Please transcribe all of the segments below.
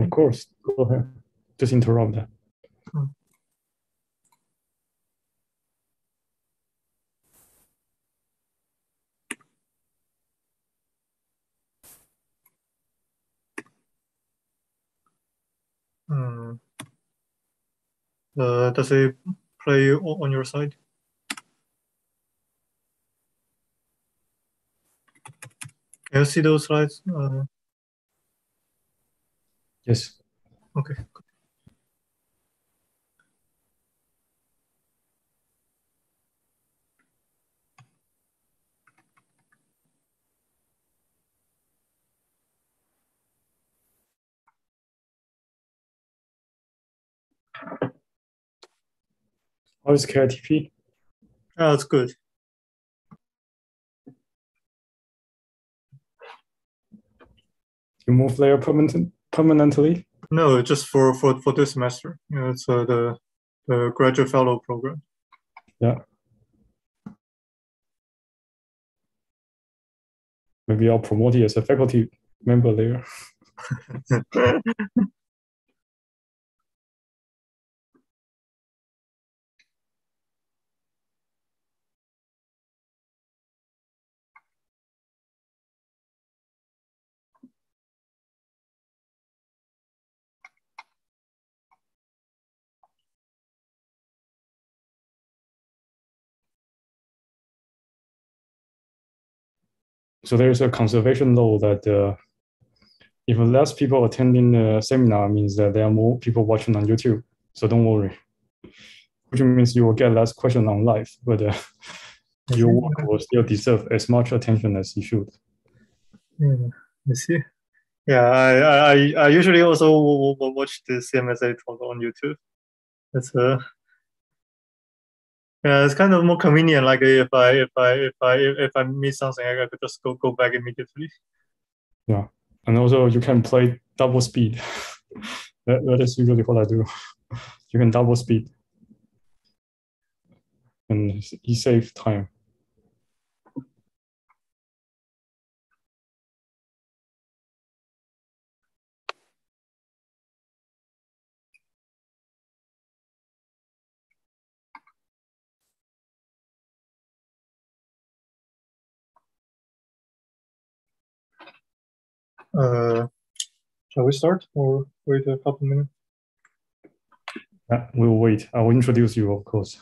Of course, go ahead. Just interrupt that. Hmm. Uh, does it play on your side? Can you see those slides? Uh, Yes. okay. How is KITP? Ah, that's good. You move there permanent, permanently? No, just for for for this semester. You know, it's uh, the the graduate fellow program. Yeah. Maybe I'll promote you as a faculty member there. So there's a conservation law that uh, if less people attending the seminar means that there are more people watching on YouTube. So don't worry. Which means you will get less question on live, but uh, your work will still deserve as much attention as you should. Yeah, I see. Yeah, I I I- usually also watch the CMSA talk on YouTube. It's uh yeah, it's kind of more convenient. Like if I if I if I if I miss something, I could just go go back immediately. Yeah, and also you can play double speed. that, that is usually what I do. You can double speed. And you save time. Uh, shall we start or wait a couple minutes? Yeah, we'll wait. I will introduce you, of course.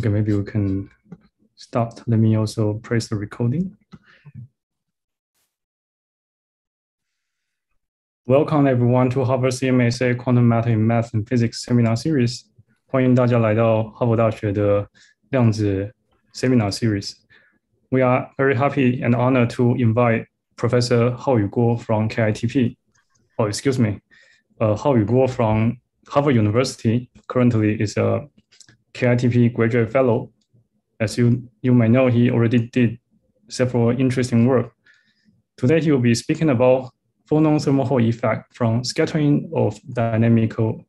Okay, maybe we can stop. Let me also press the recording. Welcome everyone to Harvard CMSA Quantum Matter in Math and Physics Seminar Series。欢迎大家来到哈佛大学的量子 Seminar Series。We are very happy and honored to invite Professor Haoyu Guo from KITP. Oh, excuse me. Uh, Haoyu Guo from Harvard University currently is a KITP graduate fellow. As you, you may know, he already did several interesting work. Today, he will be speaking about phonon thermal effect from scattering of dynamical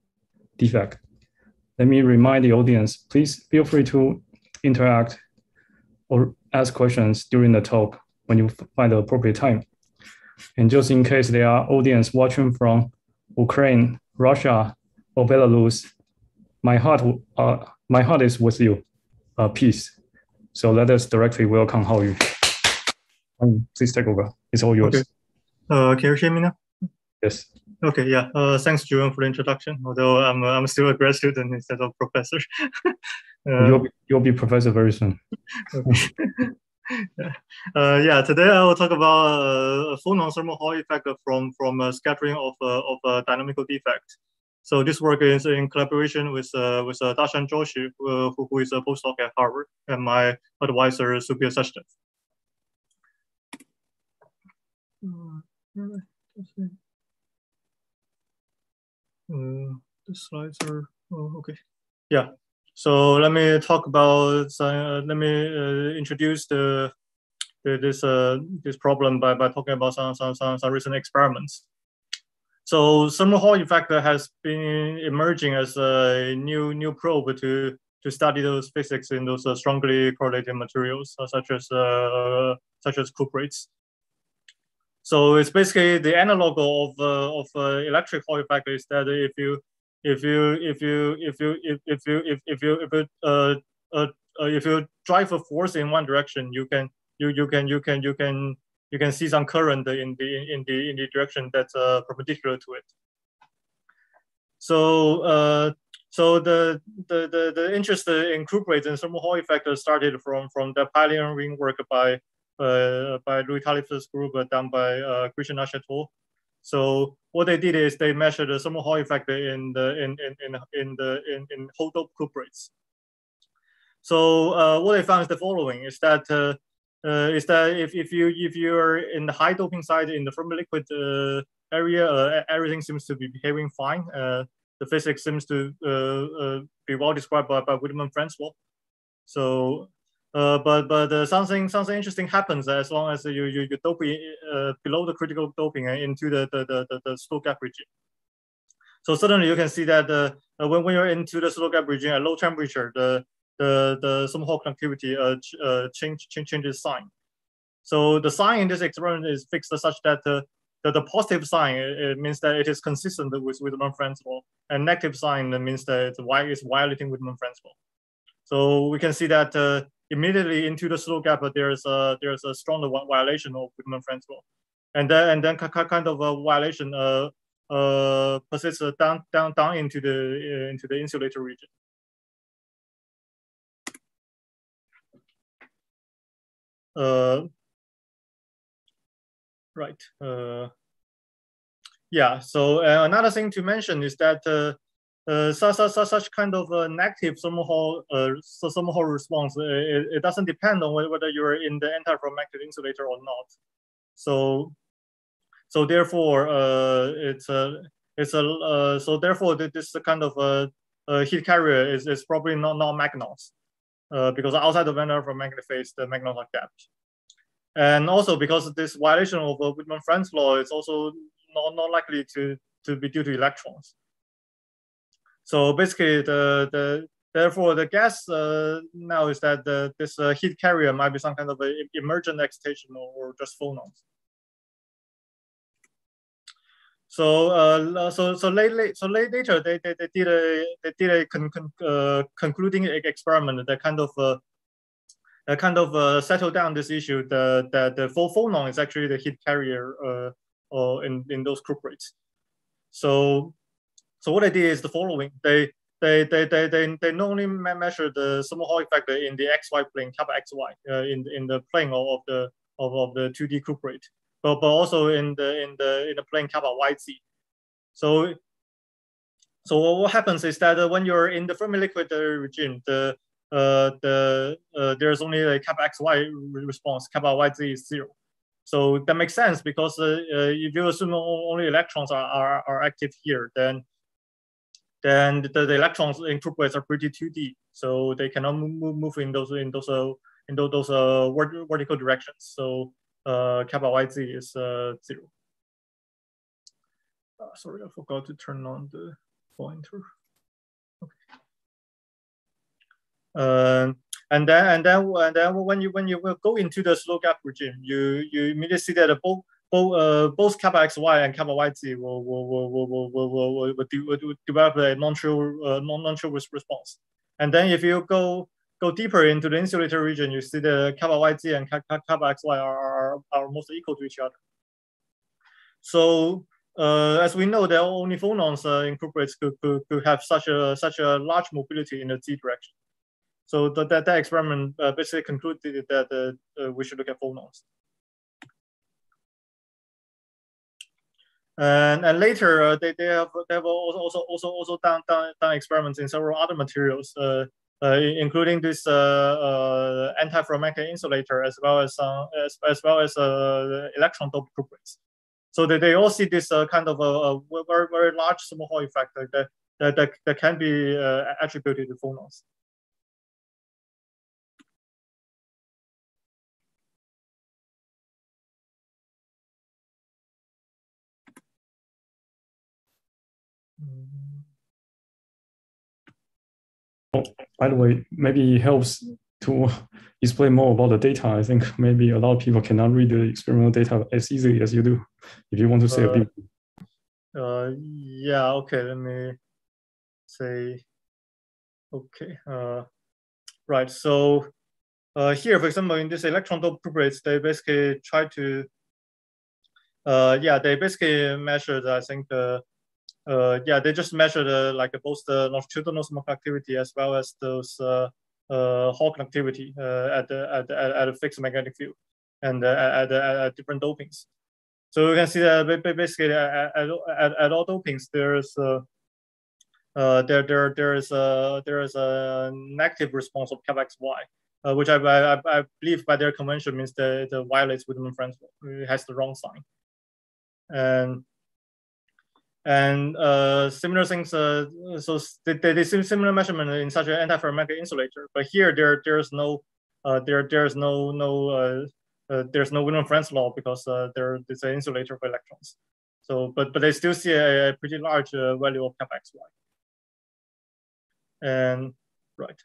defect. Let me remind the audience, please feel free to interact or ask questions during the talk when you find the appropriate time. And just in case there are audience watching from Ukraine, Russia, or Belarus, my heart, uh, my heart is with you. Uh, peace. So let us directly welcome Haoyu. Um, please take over. It's all yours. Okay. Uh, can you hear me now? Yes. Okay, yeah. Uh, thanks, Juven, for the introduction. Although I'm, uh, I'm still a grad student instead of professor. uh, you'll, be, you'll be professor very soon. uh, yeah, today I will talk about uh, a phonon thermal Hall effect from from scattering of uh, of a dynamical defect. So this work is in collaboration with uh, with uh, Darshan Joshi, uh, who, who is a postdoc at Harvard, and my advisor Subir Sachdev. Uh, the slides are oh, okay. Yeah. So let me talk about. Uh, let me uh, introduce the, the this uh, this problem by, by talking about some, some some some recent experiments. So thermal Hall effect has been emerging as a new new probe to to study those physics in those uh, strongly correlated materials uh, such as uh, such as cuprates. So it's basically the analog of uh, of uh, electric Hall effect is that if you if you if you if you if, if you if, if you if you uh, uh, if you drive a force in one direction, you can you you can you can you can you can see some current in the in the in the direction that's uh, perpendicular to it. So uh, so the, the the the interest in cuprates and thermal Hall effect started from from the pioneering work by uh, by Louis Taillefer's group uh, done by uh, Grissonnanche. So what they did is they measured the thermal Hall effect in the in in in, in the in, in hole dope cuprates. So uh, what they found is the following: is that uh, is that if, if you if you're in the high doping side in the fermi liquid uh, area, uh, everything seems to be behaving fine. Uh, the physics seems to uh, uh, be well described by, by Wiedemann-Franz. So, but but something something interesting happens as long as you you, you dope below the critical doping into the the the, the, the pseudo gap region. So suddenly you can see that when, when you're into the pseudo gap region at low temperature, the the, the thermal Hall conductivity uh, uh, change, change, changes sign. So the sign in this experiment is fixed such that uh, the, the positive sign it, means that it is consistent with Wiedemann-Franz, and negative sign means that it's, it's violating Wiedemann-Franz. So we can see that uh, immediately into the pseudo gap, there's a there's a stronger violation of Wiedemann-Franz, and then and then kind of a violation uh, uh, persists down down down into the uh, into the insulator region. Uh, right. Uh, yeah. So uh, another thing to mention is that uh, uh, such, such, such kind of uh, negative Hall, uh, response, uh, it, it, doesn't depend on whether you're in the antiferromagnetic insulator or not. So, so therefore, uh, it's a, it's a, uh, so therefore this kind of uh, uh, heat carrier is, is probably not, not magnons uh, because outside the antiferromagnetic phase, the are gapped. And also because this violation of uh, Wiedemann-Franz law is also not, not likely to, to be due to electrons. So basically, the, the therefore the guess uh, now is that the, this uh, heat carrier might be some kind of a emergent excitation or, or just phonons. So uh, so so late, so late later they, they, they did a they did a con, con, uh, concluding experiment that kind of uh, uh, kind of uh, settle down this issue. The the the full phonon is actually the heat carrier uh, in in those cuprates. So so what they did is the following: they they they they they, they not only measure the thermal Hall effect in the xy plane, kappa xy, uh, in in the plane of, the of, of the 2D cuprate, but but also in the in the in the plane kappa yz. So so what happens is that uh, when you're in the Fermi liquid regime, the uh, the uh, there's only a kappa xy response, kappa yz is zero. So that makes sense because uh, uh, if you assume only electrons are, are, are active here, then then the, the electrons in cuprates are pretty 2D, so they cannot move, move in those in those uh, in those, those uh, vertical directions. So uh, kappa yz is uh, zero. Uh, sorry, I forgot to turn on the pointer. Okay. Uh, and then and then and then when you when you will go into the slow gap regime, you you immediately see that both both uh, both kappa xy and kappa yz will will will will will will, will, will, will, will develop a non-trivial uh, non non-trivial response. And then if you go go deeper into the insulator region, you see the kappa yz and kappa xy are, are, are almost equal to each other. So uh, as we know, there are only phonons uh, in could, could, could have such a such a large mobility in the z direction. So the, that, that experiment uh, basically concluded that uh, uh, we should look at phonons. And, and later uh, they, they have they have also also also done, done, done experiments in several other materials, Uh, including this uh, uh, anti-ferromagnetic insulator as well as as, as well as electron cuprates. So they, they all see this kind of a, a, very very large thermal Hall effect that that, that, that can be attributed to phonons. By the way, maybe it helps to explain more about the data. I think maybe a lot of people cannot read the experimental data as easily as you do. If you want to say uh, a bit. Uh, yeah, okay, let me say, okay, uh, right. So uh, here, for example, in this electron dope cuprates, they basically try to, uh, yeah, they basically measured, I think, yeah, they just measured uh, like both the longitudinal smoke activity as well as those uh, uh, Hall conductivity uh, at, the, at, the, at a fixed magnetic field and uh, at, at, at, different dopings. So you can see that basically at, at, at all dopings, there's uh, uh, there there there is a there is a negative response of kappa xy, uh, which I, I, I believe by their convention means the the violates Wiedemann-Franz. It has the wrong sign, and and uh, similar things. Uh, so they, they, they similar measurement in such an antiferromagnetic insulator, but here there there's no uh, there there's no no uh, uh, there's no Wiedemann-Franz law because uh, there is an insulator for electrons. So, but but they still see a, pretty large value of kappa xy. And right,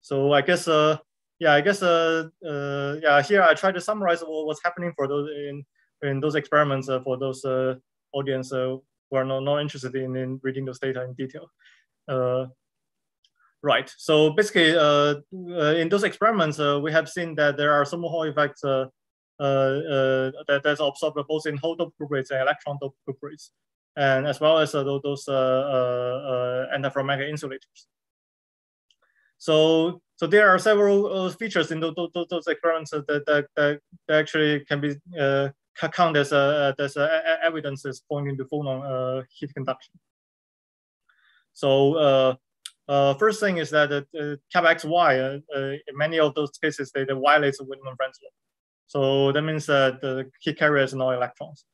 so I guess uh yeah I guess uh, uh yeah here I try to summarize what what's happening for those in in those experiments uh, for those audience who are not, not interested in, in reading those data in detail. Uh, right, so basically uh, uh, in those experiments, uh, we have seen that there are some Hall effects uh, uh, that, that's observed both in Hall doped cuprates and electron doped cuprates, and as well as those antiferromagnetic insulators. So, so there are several features in those, those, those experiments that, that, that, actually can be count as a as a evidences pointing to phonon uh, heat conduction. So uh, uh, first thing is that uh, kappa xy uh, in many of those cases they, they violate the Wiedemann-Franz law. So that means that the heat carriers are not electrons.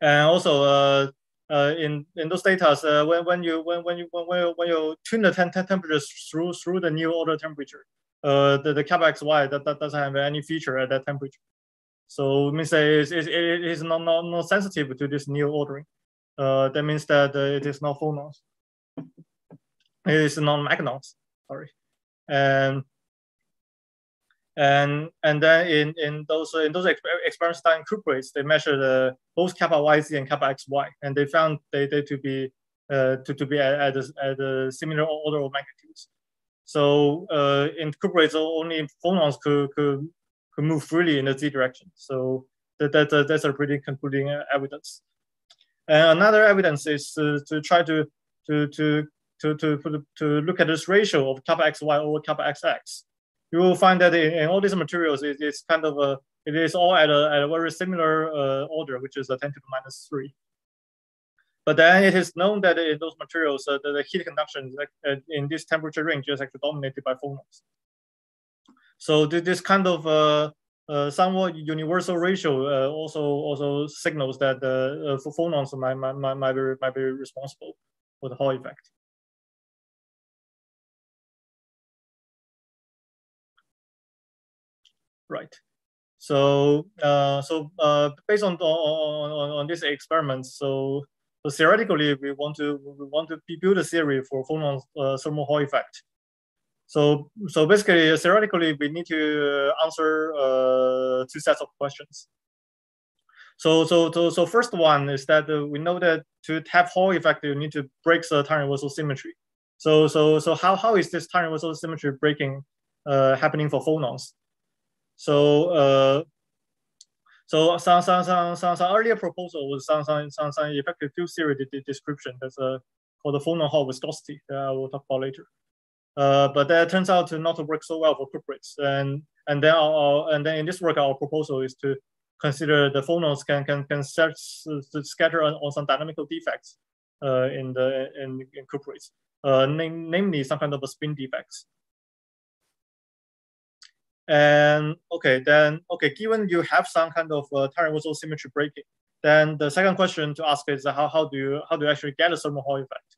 And also uh, uh, in in those data, uh, when when you when when you when, when you tune the tem temperatures through through the Néel order temperature, uh, the the kappa xy that, that doesn't have any feature at that temperature. So means it is, it is not, not, not sensitive to this Néel ordering. Uh, that means that uh, it is not phonons. It is not magnons, sorry. And and and then in in those in those experiments done in cuprates, they measured uh, both kappa yz and kappa xy, and they found they, they to be uh, to, to be at, at, a, at a similar order of magnitudes. So uh, in cuprates, only phonons could, could could move freely in the z direction. So that, that, that's a pretty concluding evidence. And another evidence is to, to try to, to, to, to, to, to look at this ratio of kappa xy over kappa xx, you will find that in, in all these materials, it, it's kind of a, it is all at a, at a very similar uh, order, which is a 10 to the minus 3. But then it is known that in those materials, uh, the, the, heat conduction uh, in this temperature range is actually dominated by phonons. So this kind of uh, uh, somewhat universal ratio uh, also also signals that the uh, phonons might, might, might, be, might be responsible for the Hall effect. Right. So uh, so uh, based on, on, on, these experiments, so, theoretically we want to we want to build a theory for phonon thermal Hall effect. So, so basically, theoretically, we need to answer uh, two sets of questions. So, so, so, so first one is that uh, we know that to have Hall effect, you need to break the time reversal symmetry. So, so, so how, how is this time reversal symmetry breaking uh, happening for phonons? So, uh, so some, some, some, some, some earlier proposal was some, some, some, some effective field theory description that's uh, called the phonon Hall viscosity that I will talk about later. Uh, but that turns out to not work so well for cuprates. And and then our, and then in this work, our proposal is to consider the phonons can can can start to scatter on, on some dynamical defects uh, in the in, in cuprates, uh, nam namely some kind of a spin defects. And okay, then okay, given you have some kind of uh, reversal symmetry breaking, then the second question to ask is how how do you how do you actually get a thermal Hall effect?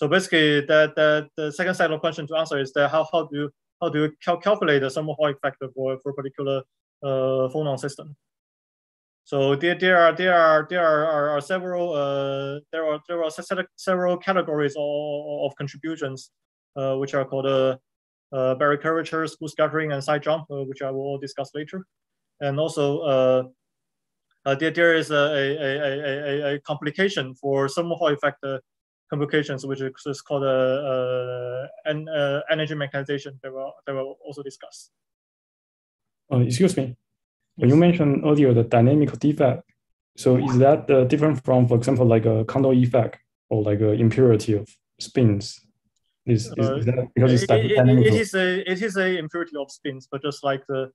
So basically, the, the, the second set of question to answer is that how, how do you how do you cal calculate the thermal Hall factor for, for a particular uh, phonon system? So there, there are there are there are, are, several uh, there are there are several categories of, of contributions uh, which are called uh, uh, Berry curvature, skew scattering, and side jump, uh, which I will discuss later. And also uh, uh, there, there is a, a, a, a, complication for thermal Hall effect complications, which is called uh, an, uh, energy magnetization that we'll, that we'll also discuss. Uh, excuse me. When you mentioned earlier the dynamical defect, so is that uh, different from, for example, like a Kondo effect or like a impurity of spins? Is, is, is that because it's it, it, it is a it is a impurity of spins, but just like the,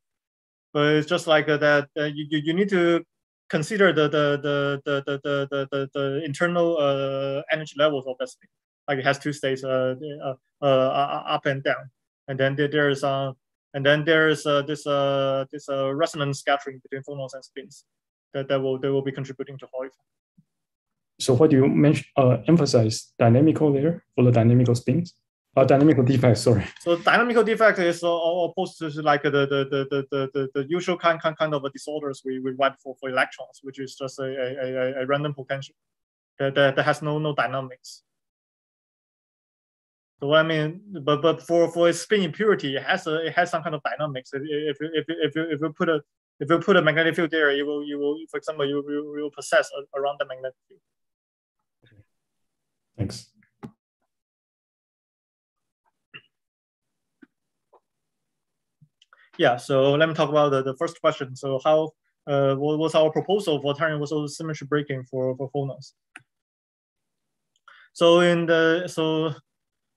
but it's just like that you, you need to consider the the the the the the, the, the internal uh, energy levels of spin. Like it has two states, uh, uh, uh, up and down, and then there, there is uh, and then there is uh, this uh, this uh, resonance scattering between phonons and spins that, that will they will be contributing to Hall effect. So what do you mention, uh, emphasize dynamical there for the dynamical spins? Uh, dynamical defect, sorry. So dynamical defect is opposed to like the the, the, the, the, the usual kind, kind kind of disorders we, we write for, for electrons, which is just a, a, a, random potential that, that, that has no no dynamics. So I mean, but but for for spin impurity, it has a it has some kind of dynamics. If if if if you, if you put a if you put a magnetic field there, you will you will for example you will, you will precess around the magnetic field. Thanks. Yeah, so let me talk about the, the first question. So how uh, what was our proposal for time reversal symmetry breaking for, for phonons? So in the so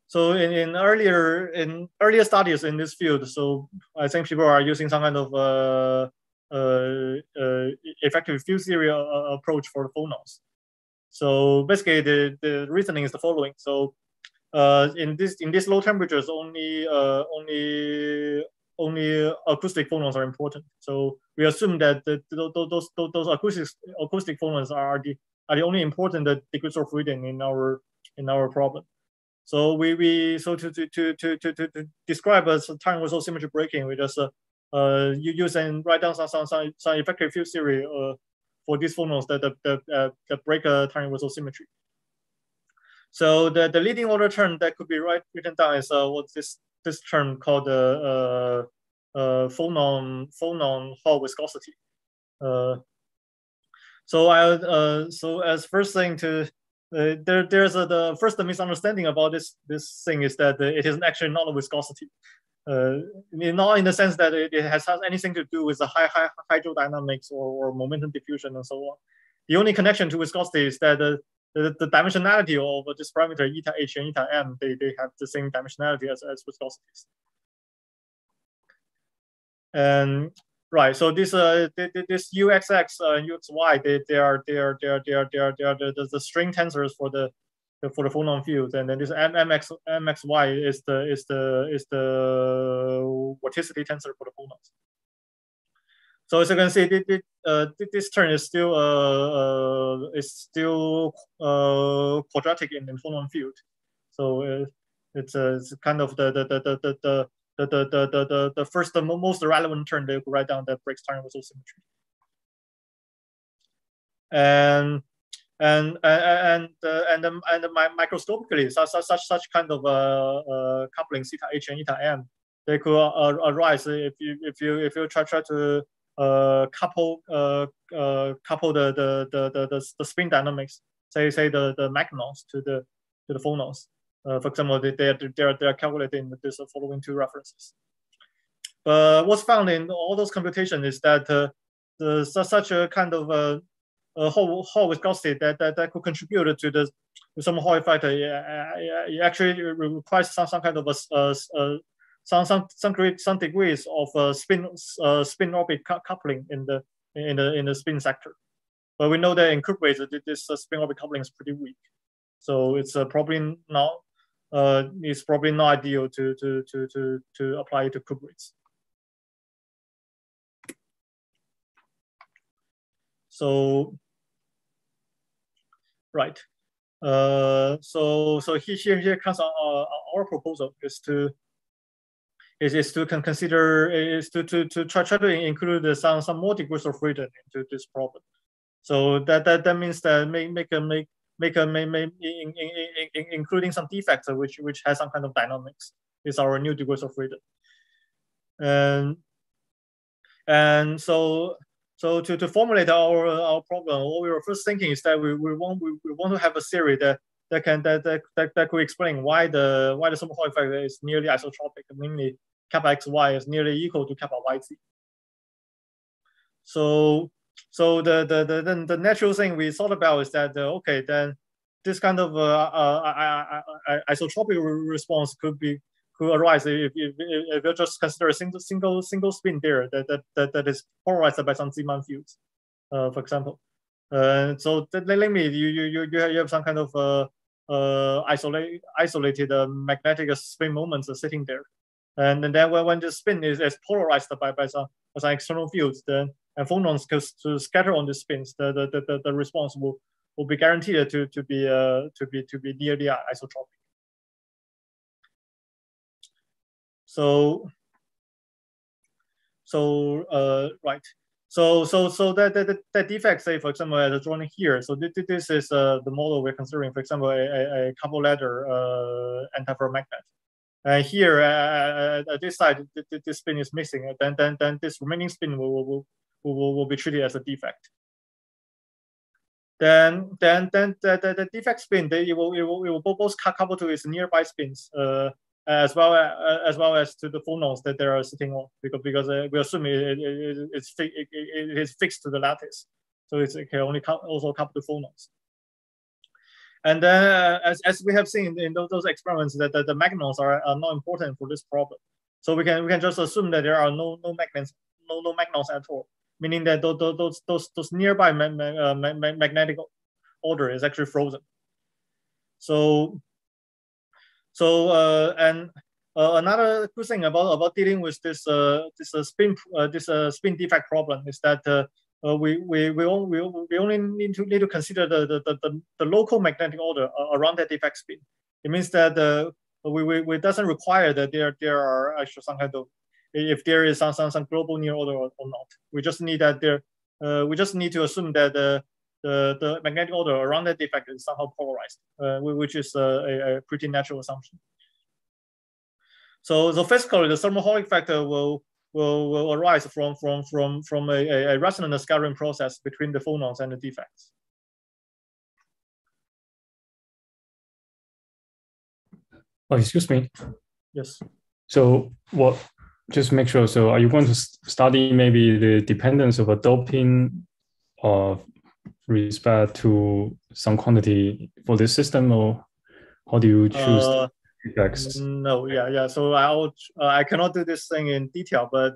so in, in earlier in earlier studies in this field, so I think people are using some kind of uh, uh, uh effective field theory uh, uh, approach for the phonons. So basically, the, the reasoning is the following. So uh, in this in these low temperatures, only uh, only only acoustic phonons are important. So we assume that the, those, those, those acoustic, acoustic phonons are the, are the only important degrees of freedom in our, in our problem. So we, we so to, to, to, to, to, to describe a time reversal symmetry breaking, we just uh, uh, you use and write down some, some, some, some effective field theory uh, for these phonons that, that, that, uh, that break a time reversal symmetry. So the, the leading order term that could be right, written down is uh, what this this term called the uh, uh, phonon phonon Hall viscosity. Uh, so I uh, so as first thing to uh, there there's a, the first misunderstanding about this this thing is that it is actually not a viscosity. Uh, not in the sense that it, it has, has anything to do with the high, high hydrodynamics or, or momentum diffusion and so on. The only connection to viscosity is that the, the, dimensionality of this parameter eta h and eta m, they, they have the same dimensionality as, as viscosities. And right, so this uh this uxx uh, and uxy, they, they are they are they are they are they are, they are the, the strain tensors for the for the phonon fields, and then this MX MXY is the is the is the vorticity tensor for the phonons. So as you can see, this, uh, this term is still uh, uh, is still uh, quadratic in the phonon field. So uh, it's, uh, it's kind of the the the the the the the the the, the, first the most relevant term they could write down that breaks triangle symmetry. And and and uh, and um, and microscopically such such such kind of uh, uh, coupling theta h and eta m they could uh, arise if you if you if you try try to uh, couple uh, uh, couple the, the the, the the spin dynamics say say the the magnons to the to the phonons uh, for example they they are, they are, they are calculating with this following two references but what's found in all those computations is that uh, the such a kind of uh, uh, Hall, Hall viscosity that, that, that could contribute to the some Hall effect. Uh, it actually requires some, some kind of a, a, a some some some, some degrees of uh, spin uh, spin orbit coupling in the in the in the spin sector. But we know that in cuprates, this uh, spin orbit coupling is pretty weak. So it's uh, probably not uh, it's probably not ideal to to to to to apply it to cuprates. So right. Uh, so so here here comes our, our proposal is to is, is to can consider is to, to, to try, try to include some some more degrees of freedom into this problem. So that that, that means that make make a make make a make, make in, in, in, including some defects which which has some kind of dynamics is our new degrees of freedom. And and so so to, to formulate our our problem, what we were first thinking is that we, we want we, we want to have a theory that that can that, that, that, that could explain why the why the effect is nearly isotropic, namely kappa xy is nearly equal to kappa yz. So so the the the the, natural thing we thought about is that uh, okay then this kind of uh, uh, isotropic response could be could arise if, if, if you just consider a single single single spin there that that, that, that is polarized by some Zeeman fields, uh, for example. Uh, so that, let me you you you you have some kind of uh, isolate, isolated magnetic spin moments sitting there, and, then when, when the spin is, is polarized by by some, by some external fields, then and phonons to scatter on the spins, the, the, the, the response will will be guaranteed to to be uh, to be to be nearly isotropic. So, so uh, right. So, so, so that, that, that defect, say, for example, as drawn here, so this, this is uh, the model we're considering, for example, a, a, couple ladder uh, antiferromagnet. And here, uh, at this side, this spin is missing. Then, then, then this remaining spin will, will, will, will be treated as a defect. Then, then, then the, the, the defect spin, they, it will, it will, it will both couple to its nearby spins. Uh, as well as, as well as to the phonons that they are sitting on because because uh, we assume it, it, it's fi it, it is fixed to the lattice, so it can only also couple the phonons. And then, uh, as, as we have seen in those, those experiments, that, the magnons are, are not important for this problem. So we can we can just assume that there are no no magnets no no magnons at all, meaning that those those those, those nearby ma uh, ma magnetic order is actually frozen. So so uh, and uh, another good thing about about dealing with this uh, this uh, spin uh, this spin defect problem is that uh, uh, we we we only, we only need to need to consider the the, the, the local magnetic order around that defect spin. It means that uh, we, we, we doesn't require that there there are actually some kind of if there is some some, some global near order or, or not. We just need that there uh, we just need to assume that the the, the magnetic order around that defect is somehow polarized, uh, which is a, a, pretty natural assumption. So, so physically, the Hall effect will, will, will arise from, from, from, from a, a resonant scattering process between the phonons and the defects. Oh, excuse me. Yes. So what, just make sure, so are you going to study maybe the dependence of a doping of respect to some quantity for this system, or how do you choose Uh, No, yeah, yeah. So I'll uh, I cannot do this thing in detail, but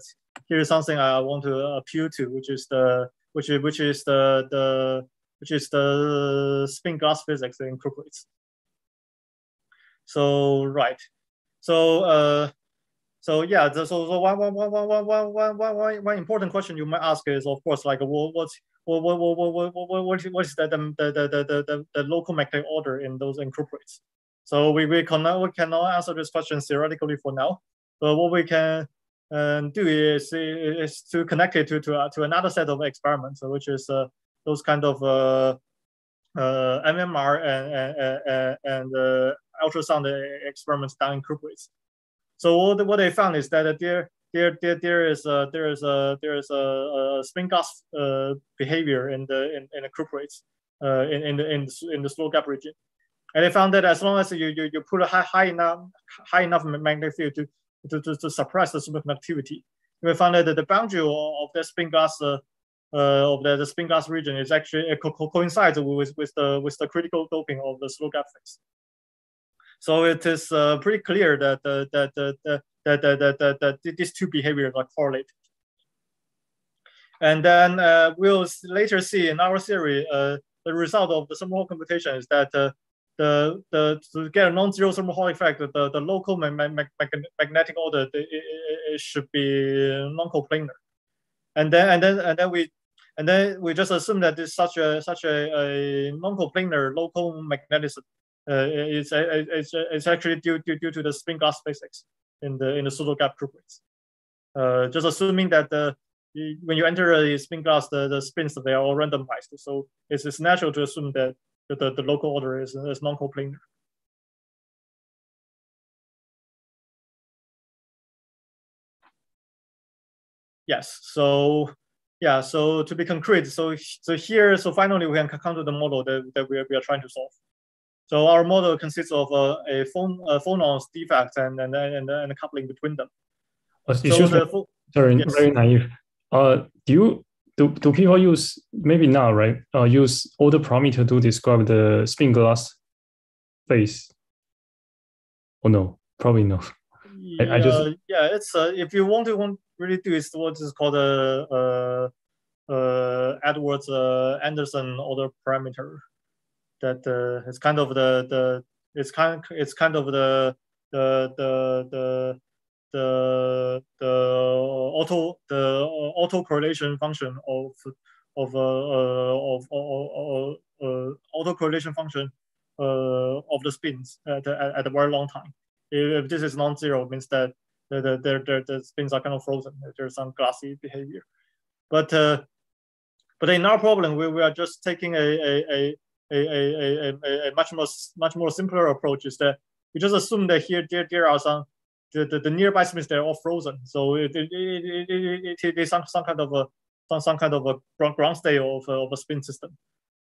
here's something I want to appeal to, which is the which is which is the the which is the spin glass physics in cuprates. So right, so uh, so yeah, so so one one one one one one one one one one important question you might ask is of course like what what's what what what what what what is the the the the the, the local magnetic order in those in cuprates? So we, we cannot we cannot answer this question theoretically for now. But what we can um, do is is to connect it to to, uh, to another set of experiments, which is uh, those kind of uh, uh, NMR and and, and uh, ultrasound experiments done in cuprates. So what, what they found is that there there there, there is a, there is a there is a, a spin glass uh, behavior in the in, in the in in in the, in the pseudo gap region. And they found that as long as you, you, you put a high, high enough high enough magnetic field to, to, to, to suppress the superconductivity, we found that the boundary of the spin glass uh, uh, of the, the spin glass region is actually uh, co coincides with, with the with the critical doping of the pseudo gap phase. So it is uh, pretty clear that that, that, that, that, that, that, that, these two behaviors are correlated. And then uh, we'll later see in our theory uh, the result of the thermal computation is that the the to get a non-zero thermal Hall effect, the, the local mag mag magnetic order it, it, it should be non-coplanar, and then and then and then we and then we just assume that this such a such a, a non-coplanar local magnetism uh, it's, it's it's actually due, due due to the spin glass physics in the in the pseudo gap cuprates. Uh, just assuming that the when you enter a spin glass, the, the spins they are all randomized. So it's, it's natural to assume that the, the, local order is, is non-coplanar. Yes, so yeah, so to be concrete, so so here, so finally we can come to the model that, that we are, we are trying to solve. So our model consists of uh, a phone uh, phonons defect and and and, and a coupling between them. Uh, so the, sorry, yes. very naive. Uh, do you do, do people use maybe now right uh, use order parameter to describe the spin glass phase oh no? Probably no yeah, I, I just yeah it's uh, if you want to want really do is what is called a uh, uh, Edwards uh, Anderson order parameter. That uh, it's kind of the the it's kind it's kind of the the the the the the auto the auto correlation function of of uh, uh of uh, uh, auto correlation function uh, of the spins at, at, at a very long time. If, this is non-zero, it means that the, the, the, the, spins are kind of frozen. There's some glassy behavior. But uh, but in our problem, we, we are just taking a, a, a, a, a, a, much more much more simpler approach is that we just assume that here there, there are some the, the, the nearby spins they're all frozen. So it it, it, it, it, it, some some kind of a some, some kind of a ground state of, of a spin system.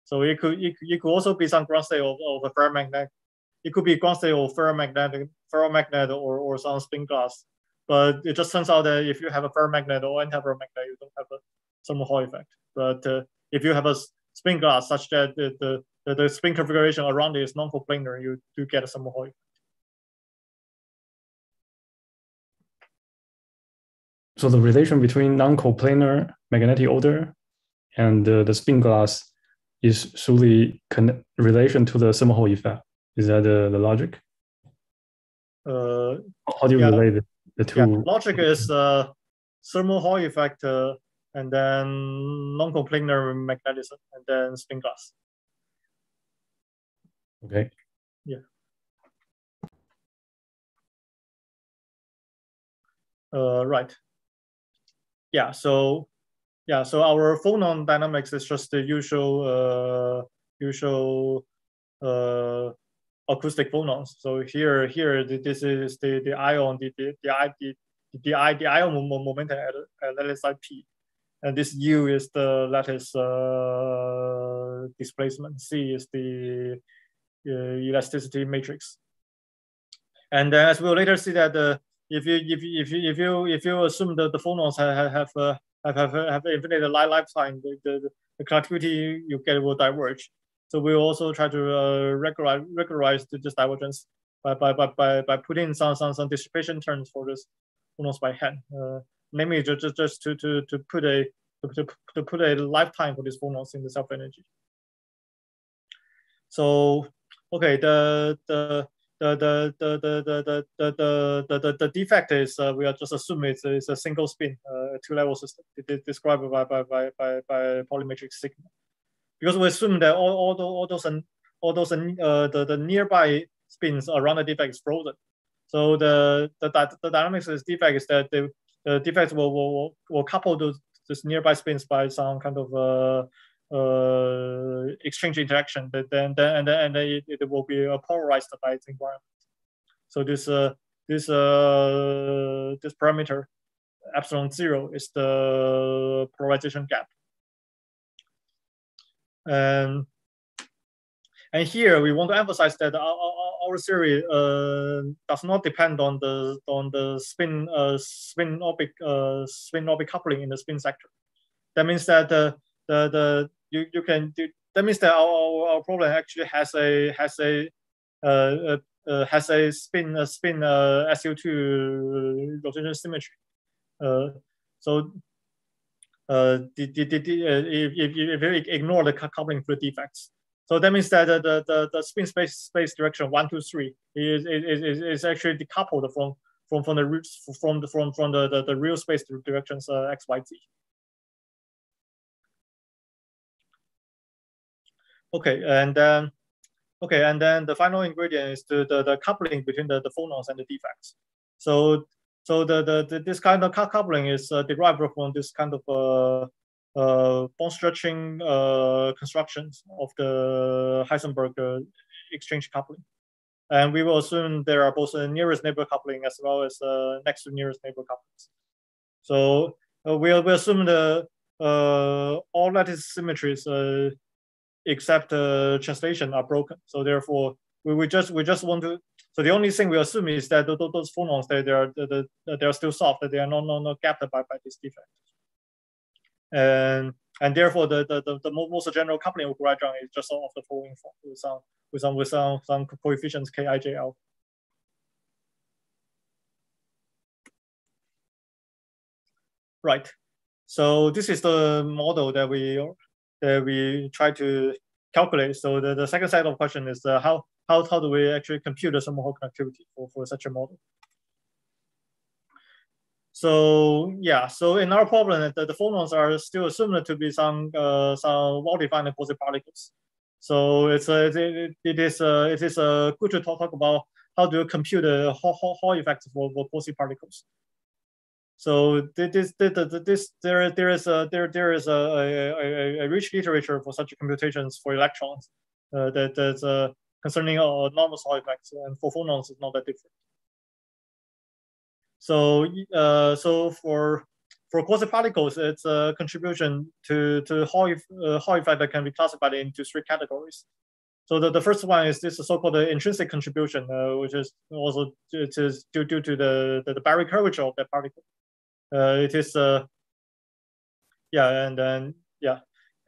So it could it, it could also be some ground state of, of a ferromagnet. It could be ground state of ferromagnetic ferromagnet or, or some spin glass. But it just turns out that if you have a ferromagnet or antiferromagnet, you don't have a thermal Hall effect. But uh, if you have a spin glass such that the, the, the, the spin configuration around it is non-coplanar, you do get a thermal Hall effect. So the relation between non-coplanar magnetic order and uh, the spin glass is solely con- relation to the thermal Hall effect. Is that the, the logic? Uh, How do you yeah. relate the two? Yeah, logic is uh, thermal Hall effect uh, and then non-coplanar magnetism and then spin glass. Okay. Yeah. Uh, right yeah, so yeah, so our phonon dynamics is just the usual uh, usual uh, acoustic phonons. So here here this is the the ion the the the the, the, the ion momentum at, at lattice p, and this u is the lattice uh, displacement. C is the uh, elasticity matrix. And then as we'll later see that the if you if you if you if you if you assume that the phonons have have uh, have have, have infinite life lifetime, the, the, the conductivity you get will diverge. So we also try to uh, regularize, regularize this divergence by, by, by, by, by putting some, some, some dissipation terms for this phonons by hand. Uh, namely, just, just to, to, to put a to, to put a lifetime for these phonons in the self energy. So okay, the the the the the the the the the the, defect is uh, we are just assuming it's, it's a single spin uh, two level system described by by by by by Pauli matrix sigma because we assume that all all those all those and all those uh, the the nearby spins around the defect is frozen. So the the, the dynamics of this defect is that the, the defects will, will will couple those those nearby spins by some kind of uh, uh, exchange interaction. Then then and then and then it, it will be polarized by its environment. So this uh, this uh, this parameter epsilon zero is the polarization gap. And and here we want to emphasize that our, our, our theory uh, does not depend on the on the spin uh, spin orbit uh, spin orbit coupling in the spin sector. That means that the the, the you, you can do, that means that our, our problem actually has a has a uh, uh, has a spin a spin uh, SU2 rotation symmetry. Uh, so uh, the, the, the, if, if, if you ignore the coupling fluid defects. So that means that the, the, the spin space space direction one, two, three is, is, is, is actually decoupled from from from the roots from the from from the, the, the real space directions uh, x, y, z. Okay, and then okay, and then the final ingredient is the, the, the coupling between the, the phonons and the defects. So so the, the, the this kind of coupling is uh, derived from this kind of uh, uh, bond stretching uh, constructions of the Heisenberg uh, exchange coupling. And we will assume there are both the nearest neighbor coupling as well as uh, next to nearest neighbor couplings. So uh, we'll, we assume the uh, all lattice symmetries except translation are broken. So therefore, we, we just we just want to so the only thing we assume is that those phonons they, they are they, they are still soft, that they are not not, not gapped by, by this defect. And and therefore the the, the, the most general coupling of Gourais is just of the following form with some with some with some some coefficients k i j l. Right. So this is the model that we we try to calculate. So the, the second set of question is uh, how how, how do we actually compute the thermal Hall conductivity for, for such a model? So yeah, so in our problem, the, the phonons are still assumed to be some uh, some well-defined positive particles. So it's a, it, it is a, it is a good to talk, talk about how do you compute the Hall, Hall, Hall effects for, for quasi-particles. So this, this, this, there, there is a there there is a, a, a, rich literature for such computations for electrons. Uh, that that's uh, concerning uh, normal Hall effects, and for phonons, it's not that different. So, uh, so for for quasi particles, it's a contribution to to Hall, uh, Hall effect that can be classified into three categories. So the, the first one is this so-called intrinsic contribution, uh, which is also it is due, due to the, the, the Berry curvature of that particle. Uh, it is uh, yeah, and then yeah,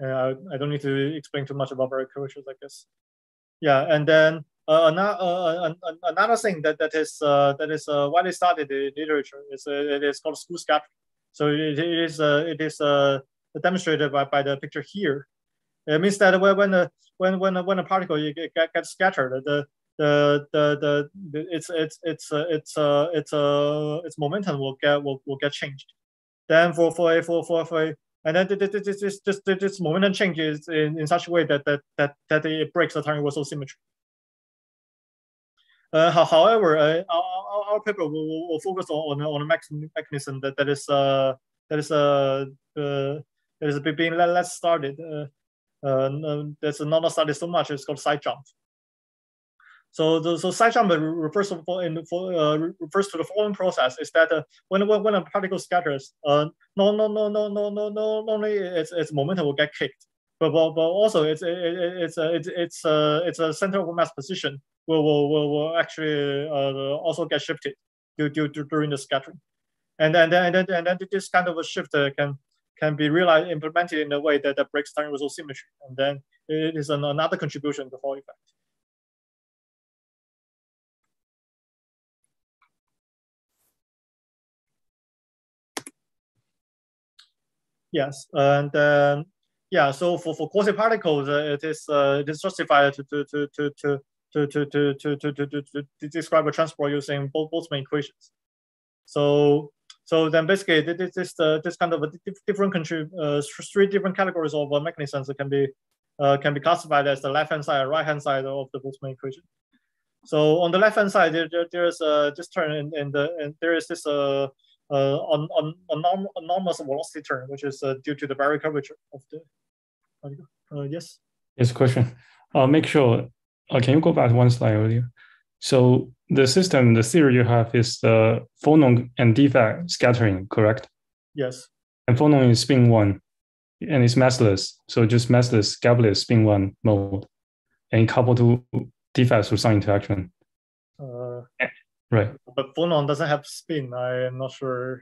uh, I, I don't need to explain too much about curvatures, I guess. Yeah, and then uh, another uh, uh another thing that that is uh, that is uh, widely studied in literature is uh, it is called skew scattering. So it, it is uh, it is uh, demonstrated by, by the picture here. It means that when when the when when when a particle get, gets scattered, the the the the it's it's it's uh, it's uh, it's uh, its momentum will get will, will get changed. Then for for a for for for and then this this this this this momentum changes in, in such a way that that that that it breaks the time reversal symmetry. Uh, however, uh, our, our paper will, will focus on on a mechanism that that is uh that is uh, uh that is being less started. Uh, uh, that's not studied so much. It's called side jump. So the, so side jump refers to, uh, refers to the following process. Is that uh, when, when when a particle scatters, uh, no no no no no no no only its its momentum will get kicked, but but, but also it's it, it's a it's it's a it's a center of mass position will will will, will actually uh, also get shifted due, due, during the scattering, and then and then, and then this kind of a shift uh, can can be realized implemented in a way that, that breaks time reversal symmetry, and then it is an, another contribution to the Hall effect. Yes, and then yeah, so for, for quasi particles, uh, it is uh, it is justified to to to to to to to to to to, to, to, to describe a transport using both Boltzmann equations. So so then basically this this uh, this kind of a different uh, three different categories of uh, mechanisms can be uh, can be classified as the left hand side and right hand side of the Boltzmann equation. So on the left hand side, there, there, there's uh, this term in, in the and there is this uh, uh, on, on, on anomalous velocity term, which is uh, due to the Berry curvature of the. Uh, yes. Yes, question. Uh, make sure. Uh, can you go back one slide earlier? So the system, the theory you have is the phonon and defect scattering, correct? Yes. And phonon is spin one, and it's massless. So just massless, gapless spin one mode, and coupled to defects with some interaction. Uh, Right. But phonon doesn't have spin. I am not sure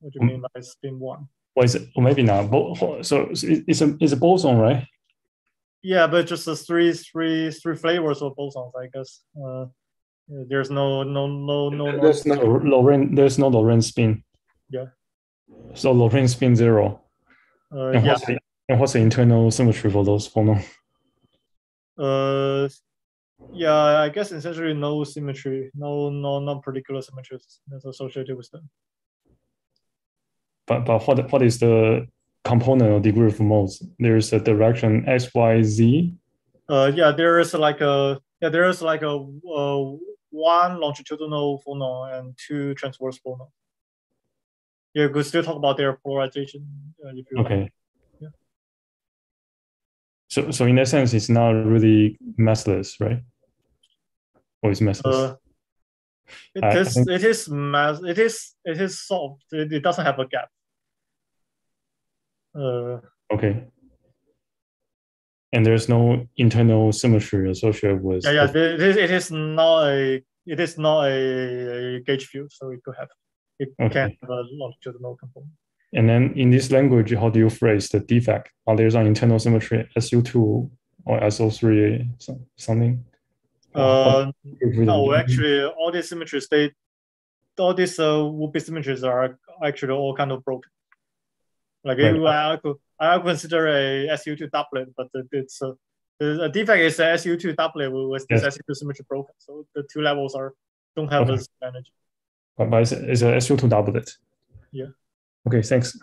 what you mean by spin one. Well, is it, or maybe not. So it's a it's a boson, right? Yeah, but just the three three three flavors of bosons, I guess. Uh, there's no no no no. There's no, no Lorentz. There's no Lorentz spin. Yeah. So Lorentz spin zero. Uh, and, what's the, and what's the internal symmetry for those phonon? Uh, yeah, I guess essentially no symmetry, no no non particular symmetries that's associated with them. But but what what is the component or degree of modes? There's a direction x y z. Uh, yeah, there is like a yeah, there is like a uh, one longitudinal phonon and two transverse phonon. Yeah, we could still talk about their polarization uh, if you okay. Like. So, so in that sense, it's not really massless, right? Or it's massless. Uh, it I, is. Think... It is mass. It is. It is soft. It, it doesn't have a gap. Uh, okay. And there's no internal symmetry associated with. Yeah, yeah. The, it, is, it is not a. It is not a, a gauge field, so it could have. It okay. can have a longitudinal component. And then in this language, how do you phrase the defect? Are there some internal symmetry SU2 or SO3 something? Uh, no, actually, all these symmetries, they, all these uh, would-be symmetries are actually all kind of broken. Like right. I, could, I consider a SU2 doublet, but it's uh, a defect is a SU2 doublet with this yes. SU2 symmetry broken. So the two levels are don't have okay. this energy. But, but it's, it's a SU2 doublet. Yeah. Okay, thanks.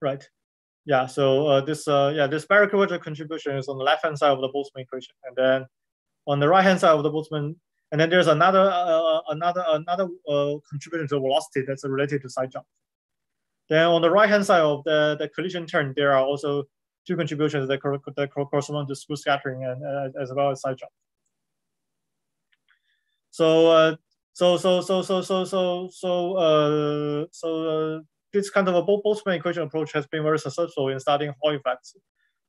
Right. Yeah. So uh, this uh, yeah this Berry curvature contribution is on the left hand side of the Boltzmann equation, and then on the right hand side of the Boltzmann, and then there's another uh, another another uh, contribution to velocity that's related to side jump. Then on the right hand side of the, the collision turn, there are also two contributions that, that correspond to skew scattering and uh, as well as side jump. So uh, so so so so so so so uh, so uh, this kind of a Boltzmann equation approach has been very successful in studying Hall effects.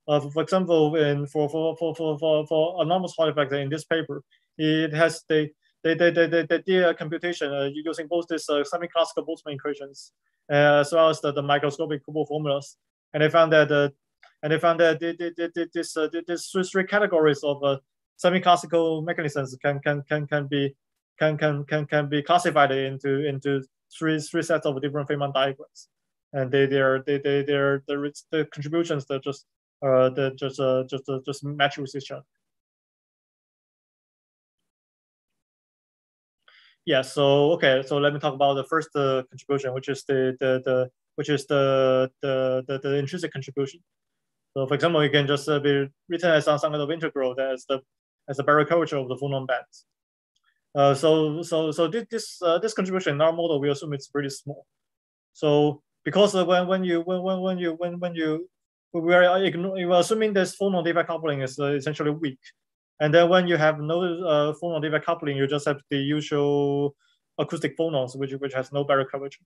Uh, for example, in for for for for for, for anomalous Hall effect in this paper, it has the they they they they, they did a computation uh, using both these uh, semi-classical Boltzmann equations uh, as well as the, the microscopic Kubo formulas, and they found that uh, and they found that the, the, the, this uh, this three categories of uh, semi-classical mechanisms can can can can be can can can can be classified into into three three sets of different Feynman diagrams, and they are they they they're the the contributions that just uh that just uh just uh, just match with each other. Yeah. So okay. So let me talk about the first uh, contribution, which is the the the which is the the the, the intrinsic contribution. So for example, you can just uh, be written as some kind of integral that is the as the Berry curvature of the phonon bands. Uh, so so so this this uh, this contribution in our model we assume it's pretty small. So because when when you when when when you when when you we are ignoring, assuming this phonon defect coupling is uh, essentially weak, and then when you have no uh, phonon defect coupling, you just have the usual acoustic phonons which which has no Berry curvature.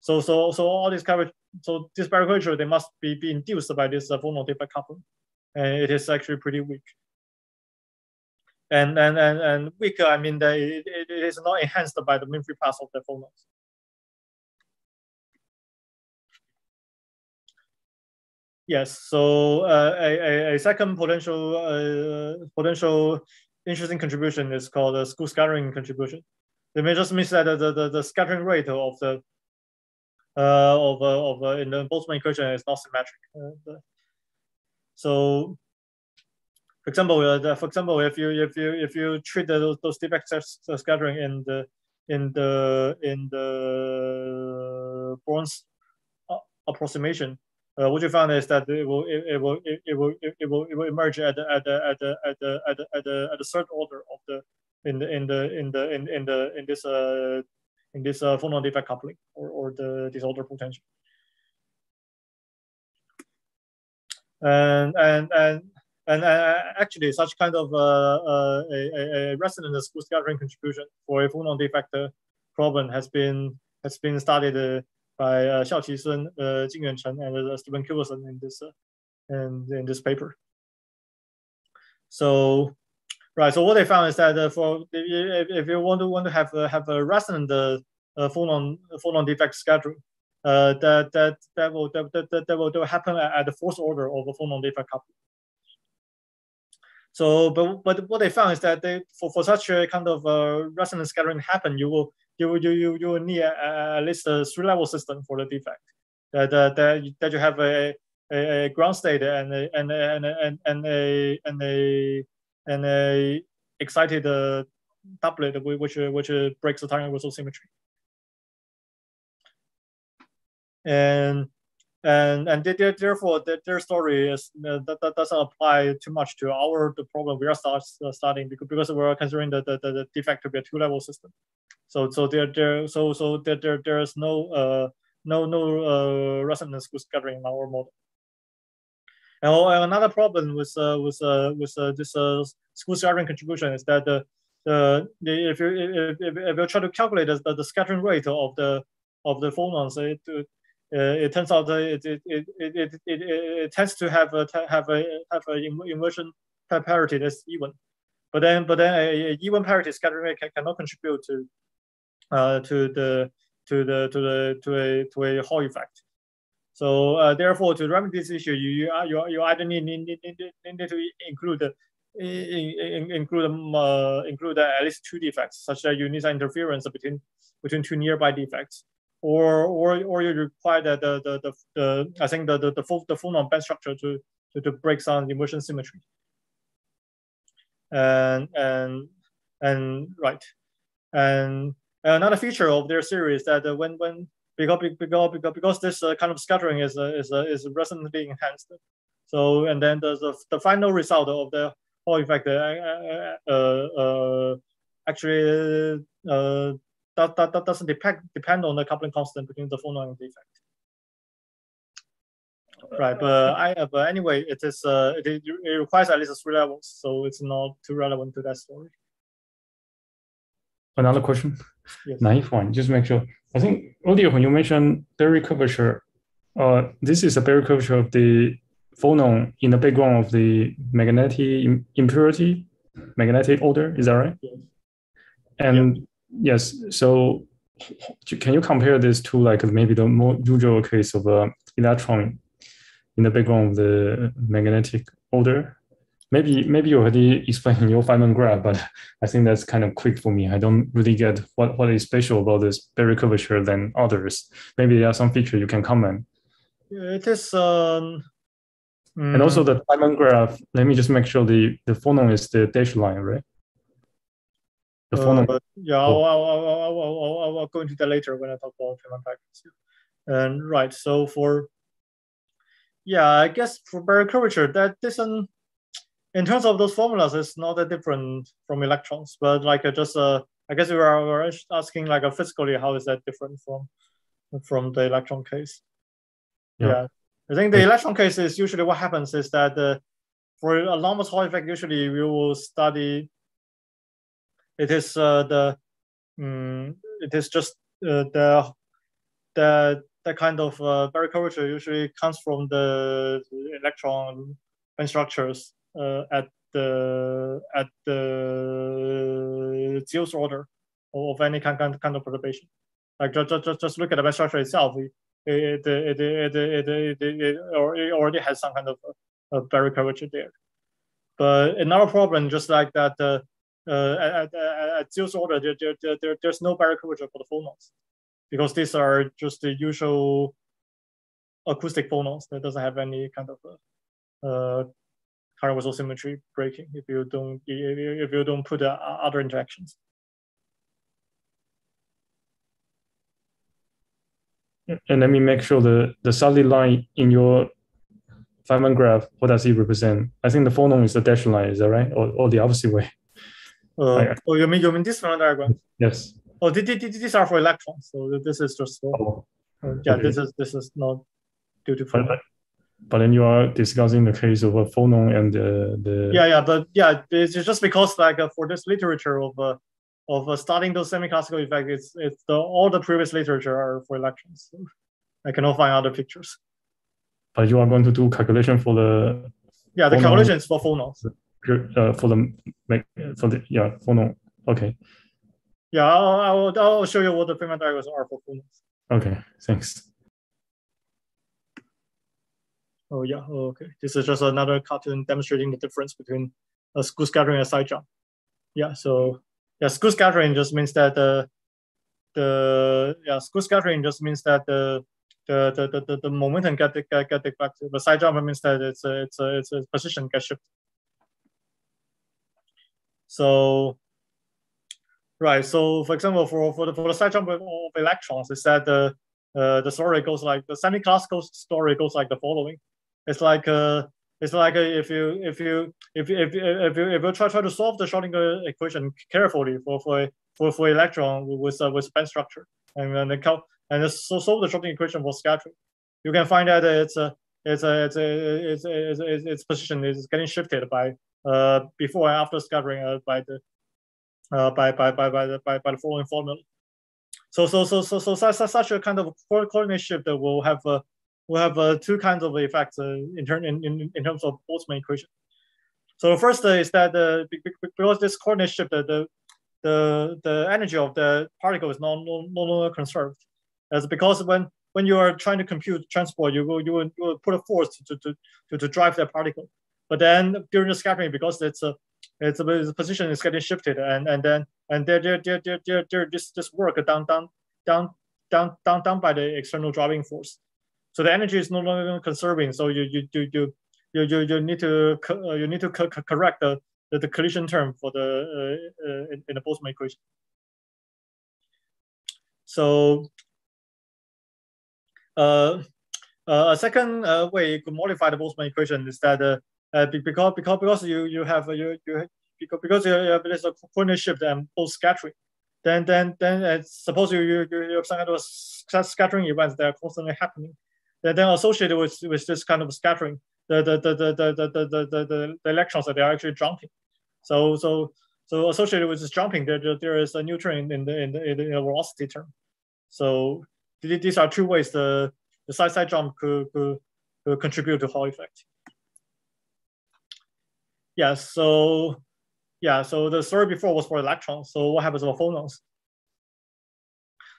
So so so all these curvature so this Berry curvature they must be, be induced by this uh, phonon defect coupling, and it is actually pretty weak. And and and, and weak, I mean that it, it is not enhanced by the mean free path of the phonons. Yes, so uh, a, a, second potential uh, potential interesting contribution is called the skew scattering contribution. It may just means that the, the, the scattering rate of the uh, of uh, of uh, in the Boltzmann equation is not symmetric. Uh, so, for example, uh, for example, if you if you if you treat those those defect scattering in the in the in the Born's approximation, uh, what you found is that it will it, it will it, it, will it, will it will emerge at the at the at the at the at the at the, at the third order of the in the in the in the in, in the in this uh in this uh phonon defect coupling or, or the disorder potential. And and and and uh, actually, such kind of uh, uh, a, a, resonant skew scattering contribution for a phonon defect problem has been has been studied uh, by uh, Xiao-Qi Sun, uh, Jing-Yuan Chen, and uh, Steven Kivelson in this in, in this paper. So, right. So what they found is that for if, if you want to want to have have a resonant phonon defect scattering, uh, that that that will that, that, that, will, happen at, at the fourth order of a phonon defect coupling. So, but but what they found is that they for, for such a kind of uh, resonant scattering happen, you will you you you you will need at least a three level system for the defect. That that that, that you have a, a, a ground state and a, and a, and a, and a and a and a excited uh, doublet which which breaks the time reversal symmetry. And and and therefore their story is uh, that, that doesn't apply too much to our the problem we are start, uh, starting because, because we're considering the, the, the defect to be a two level system. So so there there so so there there there's no uh no no uh resonance scattering in our model. And another problem with uh, with uh, with uh, this uh, skew scattering contribution is that the, the if you if, if, if you try to calculate the, the scattering rate of the of the phonons, it uh, it turns out it it, it, it, it, tends to have a have a have a inversion parity that's even, but then but then a, a even parity scattering can, cannot contribute to uh, to the to the to the to a to a Hall effect. So uh, therefore, to remedy this issue, you you you you either need need, need, need to include in, include um, uh, include at least two defects, such that you need interference between between two nearby defects, or or or you require the the the, the, the I think the the the full the phonon band structure to to, to break some inversion symmetry. And and and right, and another feature of their series that uh, when when because because because, because this uh, kind of scattering is uh, is uh, is resonantly enhanced. So and then the the, the final result of the Hall effect uh, uh, actually that, that, that doesn't depend depend on the coupling constant between the phonon and the defect. Right, but I but anyway, it is uh it, it requires at least three levels, so it's not too relevant to that story. Another question yes. naive one, just make sure. I think earlier when you mentioned Berry curvature, uh, this is a Berry curvature of the phonon in the background of the magnetic impurity, magnetic order. Is that right? Yes. And yes, so can you compare this to like maybe the more usual case of a electron in the background of the magnetic order? maybe maybe you already explained in your Feynman graph, but I think that's kind of quick for me. I don't really get what, what is special about this Berry curvature than others. Maybe there are some features you can comment. It is. Um, mm. And also the Feynman graph. Let me just make sure the the phonon is the dashed line, right? The uh, phonon. Uh, yeah, I'll, I'll, I'll, I'll, I'll, go into that later when I talk about Feynman factors. And right, so for yeah, I guess for curvature, that doesn't in terms of those formulas, it's not that different from electrons, but like uh, just uh, I guess we are, we are asking like uh, physically how is that different from from the electron case? Yeah, yeah. I think the electron case is usually what happens is that uh, for anomalous Hall effect, usually we will study it is uh, the um, it is just uh, the the the kind of uh, curvature usually comes from the electron structures uh, at the at the zeroth order of any kind, kind, kind of perturbation. Like just, just, just look at the structure itself. It, it, it, it, it, it, it, already has some kind of Berry curvature there. But another problem, just like that, uh, uh, at, at, order, there, there, there, there's no Berry curvature for the phonons because these are just the usual acoustic phonons that doesn't have any kind of uh, symmetry breaking if you don't if you don't put uh, other interactions. And let me make sure the the solid line in your Feynman graph, what does it represent? I think the phonon is the dashed line, is that right? Or, or the opposite way? Uh, oh, you mean you mean this Feynman diagram? Yes. Oh, these are for electrons. So this is just for, oh, uh, yeah. Okay. This is this is not due to phonon. But, but then you are discussing the case of a phonon and uh, the yeah yeah but yeah it's just because like uh, for this literature of uh, of uh, studying those semi-classical effects it's it's the all the previous literature are for electrons so I cannot find other pictures but you are going to do calculation for the yeah the phonon, calculation is for phonons uh, for the make for the yeah phonon okay yeah I'll, I'll, I'll show you what the Feynman diagrams are for phonons okay thanks Oh yeah, oh, okay. This is just another cartoon demonstrating the difference between a skew scattering and side jump. Yeah, so yeah, skew scattering just means that the the yeah skew scattering just means that the the the the, the momentum get get get deflected. The side jump means that it's a, it's a, it's a position gets shifted. So right, so for example, for for the for the side jump of electrons, is that the uh, the story goes like the semi-classical story goes like the following. It's like uh, it's like uh, if you if you if if if you if you try try to solve the Schrodinger equation carefully for for for, for electron with uh, with band structure and then the and so solve the Schrodinger equation for scattering, you can find that it's a it's a it's a it's it's, it's, its position is getting shifted by uh before and after scattering uh, by the uh by by by by the by, by the following formula. So so so so so such, such a kind of coordinate shift will have a we have uh, two kinds of effects uh, in, turn, in, in, in terms of Boltzmann equation. So first uh, is that uh, because this coordinate shift, the, the, the energy of the particle is no, no, no longer conserved. As because when, when you are trying to compute transport, you will, you will, you will put a force to, to, to, to drive that particle. But then during the scattering, because it's a, it's a, the position is getting shifted, and and then and there there there there there, there this this work down down down down down down by the external driving force. So the energy is no longer conserving. So you you you you you, you, you need to uh, you need to co correct the, the, the collision term for the uh, uh, in, the Boltzmann equation. So uh, uh, a second uh, way you could modify the Boltzmann equation is that uh, because because because you you have you you because because you have a coordinate shift and both scattering, then then then suppose you you you have some kind of scattering events that are constantly happening then, then associated with, with this kind of scattering, the the the the the the, the, the, electrons that they are actually jumping. So so so associated with this jumping, there, there is a neutron in the in the, in the velocity term. So these are two ways the the side side jump could, could, could contribute to Hall effect. Yeah. So yeah. So the story before was for electrons. So what happens for phonons?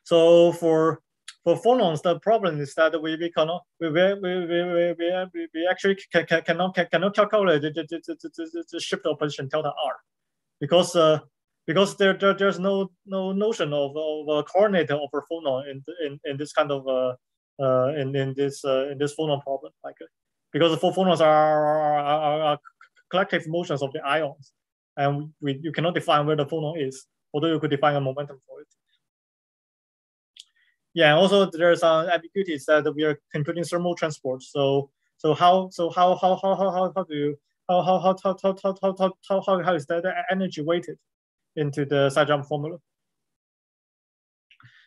So for for phonons, the problem is that we, we cannot we we, we, we, we, we actually can, can, cannot can, cannot calculate the, the, the, the, shift of position delta r, because uh, because there, there there's no no notion of, of a coordinate of a phonon in in, in this kind of uh, uh in in this uh, in this phonon problem like because the phonons are, are, are, are collective motions of the ions and we, you cannot define where the phonon is although you could define a momentum for it yeah, and also there's some ambiguities that we are computing thermal transport. So so how so how how how how how, how do you how how how how how how how how how how is that energy weighted into the side formula?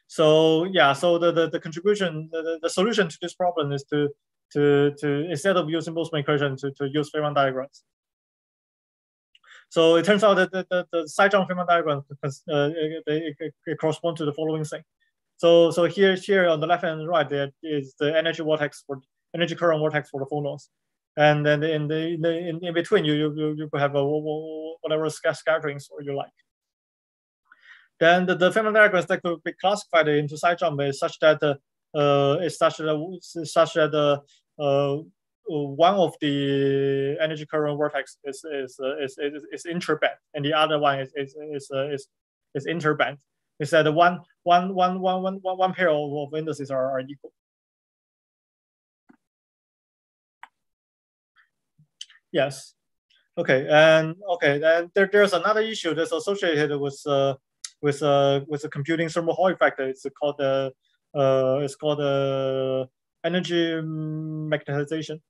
So yeah, so the the, the contribution the, the solution to this problem is to to to instead of using Boltzmann equation to, to use Feynman diagrams. So it turns out that the, the, the side Feynman diagram uh, they, correspond to the following thing. So, so here, here on the left and right, there is the energy vertex for energy current vertex for the phonons. and then in the in, the, in, in between you you you could have a whatever scatterings you like. Then the, the Feynman diagrams that could be classified into side jump is such that uh, uh, is such that such that uh, one of the energy current vertex is is uh, is, is, is interband and the other one is is is uh, is, is interband. Is that one one one one one one pair of indices are, are equal. Yes. Okay, and okay, then there, there's another issue that's associated with uh, with uh, with the computing thermal Hall effect. It's called the uh, it's called the uh, energy magnetization.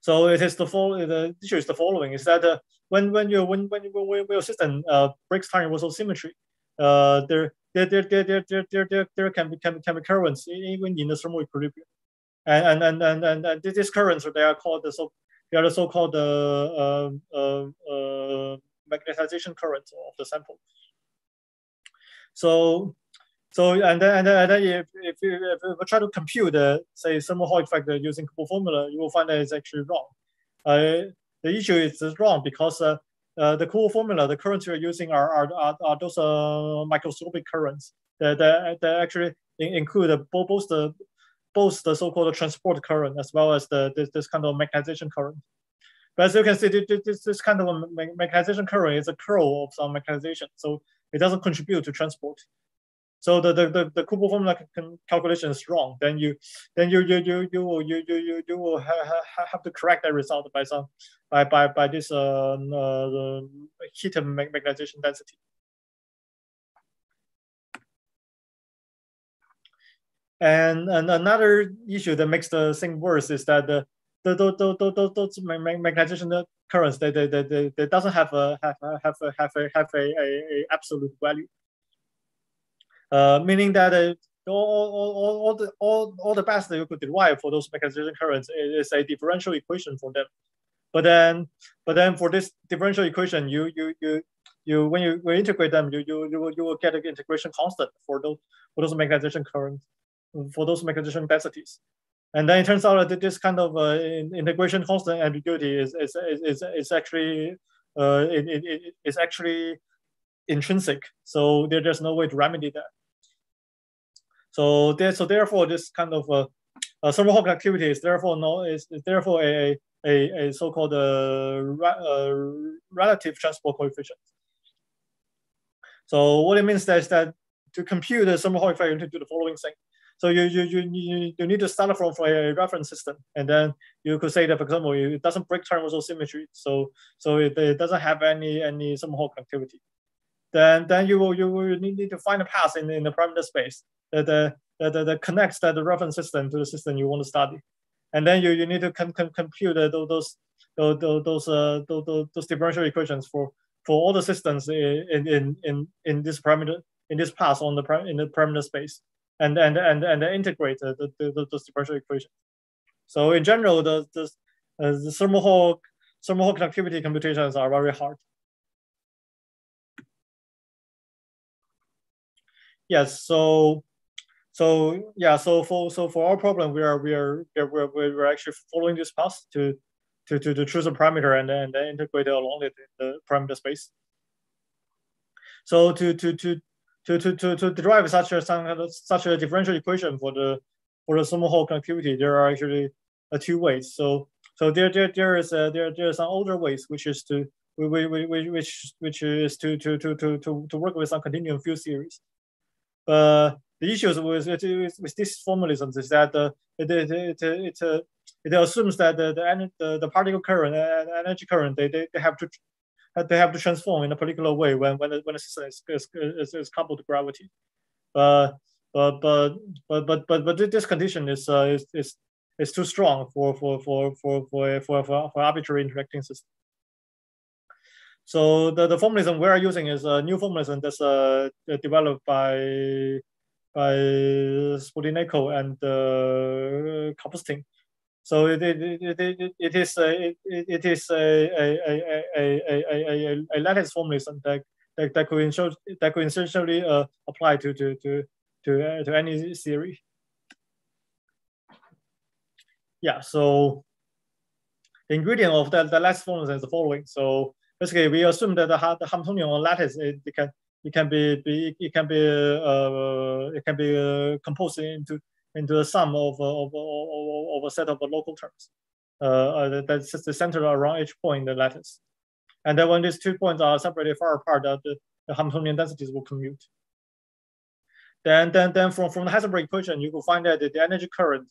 So it is the following. The issue is the following: is that uh, when when you when when, when, your system uh, breaks time reversal symmetry, uh, there there there there there there there, there, there can be can, can be currents even in the thermal equilibrium, and and and and, and these currents they are called the so they are the so-called uh, uh, uh, magnetization current of the sample. So, so and then, and then, and then if, if, you, if you try to compute the say thermal Hall effect using Kubo formula, you will find that it's actually wrong. Uh, the issue is wrong because uh, uh, the Kubo formula, the currents you're using are, are, are, are those uh, microscopic currents that, that, that actually include both the both the so-called transport current as well as the this, this kind of magnetization current. But as you can see, this, this kind of magnetization current is a curl of some magnetization, so it doesn't contribute to transport. So the the the, the Kubo formula calculation is wrong. Then you then you you you you will you you you, you will ha, ha, have to correct that result by some by by by this uh, uh heat magnetization density. And, and another issue that makes the thing worse is that the the, the, the, the, the, magnetization currents they, they, they, they, they doesn't have a have a, have a, have a, have a, a absolute value. Uh, meaning that uh, all, all, all, the all, all the best that you could derive for those magnetization currents is a differential equation for them. But then but then for this differential equation, you you you you when you, when integrate them, you you you will, you will get an integration constant for those for those magnetization currents for those magnetization densities. And then it turns out that this kind of uh, integration constant ambiguity is, is, is, is actually uh, it, it, it's actually intrinsic. So there, there's no way to remedy that. So there, so therefore, this kind of uh, uh, Hall activity is therefore no is, is therefore a a, a so-called uh, uh, relative transport coefficient. So what it means is that to compute the thermal Hall effect, you need to do the following thing. So you, you, you, you, need to start from, a reference system. And then you could say that, for example, it doesn't break transversal symmetry. So, so it, it doesn't have any, any thermal Hall conductivity. Then, then you will, you will need to find a path in, in the parameter space that, uh, that, that, that connects that the reference system to the system you want to study. And then you, you need to com, com, compute those, those, those, those, uh, those, those differential equations for, for all the systems in, in, in, in this parameter, in this path on the, in the parameter space and and and and integrate the, the, the, the differential equations. So in general, the the, uh, the thermal Hall thermal conductivity computations are very hard. Yes, so so yeah, so for so for our problem, we are we are we're, we're, actually following this path to to to, to choose a parameter and then, and then integrate it along the, the parameter space. So to to to to, to, to, to derive such a such a differential equation for the for the thermal Hall conductivity, there are actually uh, two ways. So so there there there is a, there there are some older ways, which is to which which is to to to to to to work with some continuum field series. Uh, the issues with with, with this formalism is that uh, it it it, it, it, assumes that the the, the particle current and energy current they, they, they have to they have to transform in a particular way when when when the system is, is, coupled to gravity. Uh, but but but but but but this condition is uh, is, is is too strong for for for for for for, for, for arbitrary interacting system. So the, the formalism we are using is a new formalism that's uh, developed by by Spodyneiko and uh, Kapustin. So it, it, it, it, is a, it, it is a, a, a, a, a, a, lattice formalism that, that, that could ensure, that could essentially uh, apply to to to to, uh, to any theory. Yeah. So the ingredient of the, the lattice phonons is the following. So basically, we assume that the, the Hamiltonian lattice it, it, can it can be, be it can be uh, it can be uh, composed into into a sum of, of, of, of a set of local terms uh, uh that's just the centered around each point in the lattice. And then when these two points are separated far apart, uh, the, the Hamiltonian densities will commute. Then, then, then from, from the Heisenberg equation, you will find that the, the energy current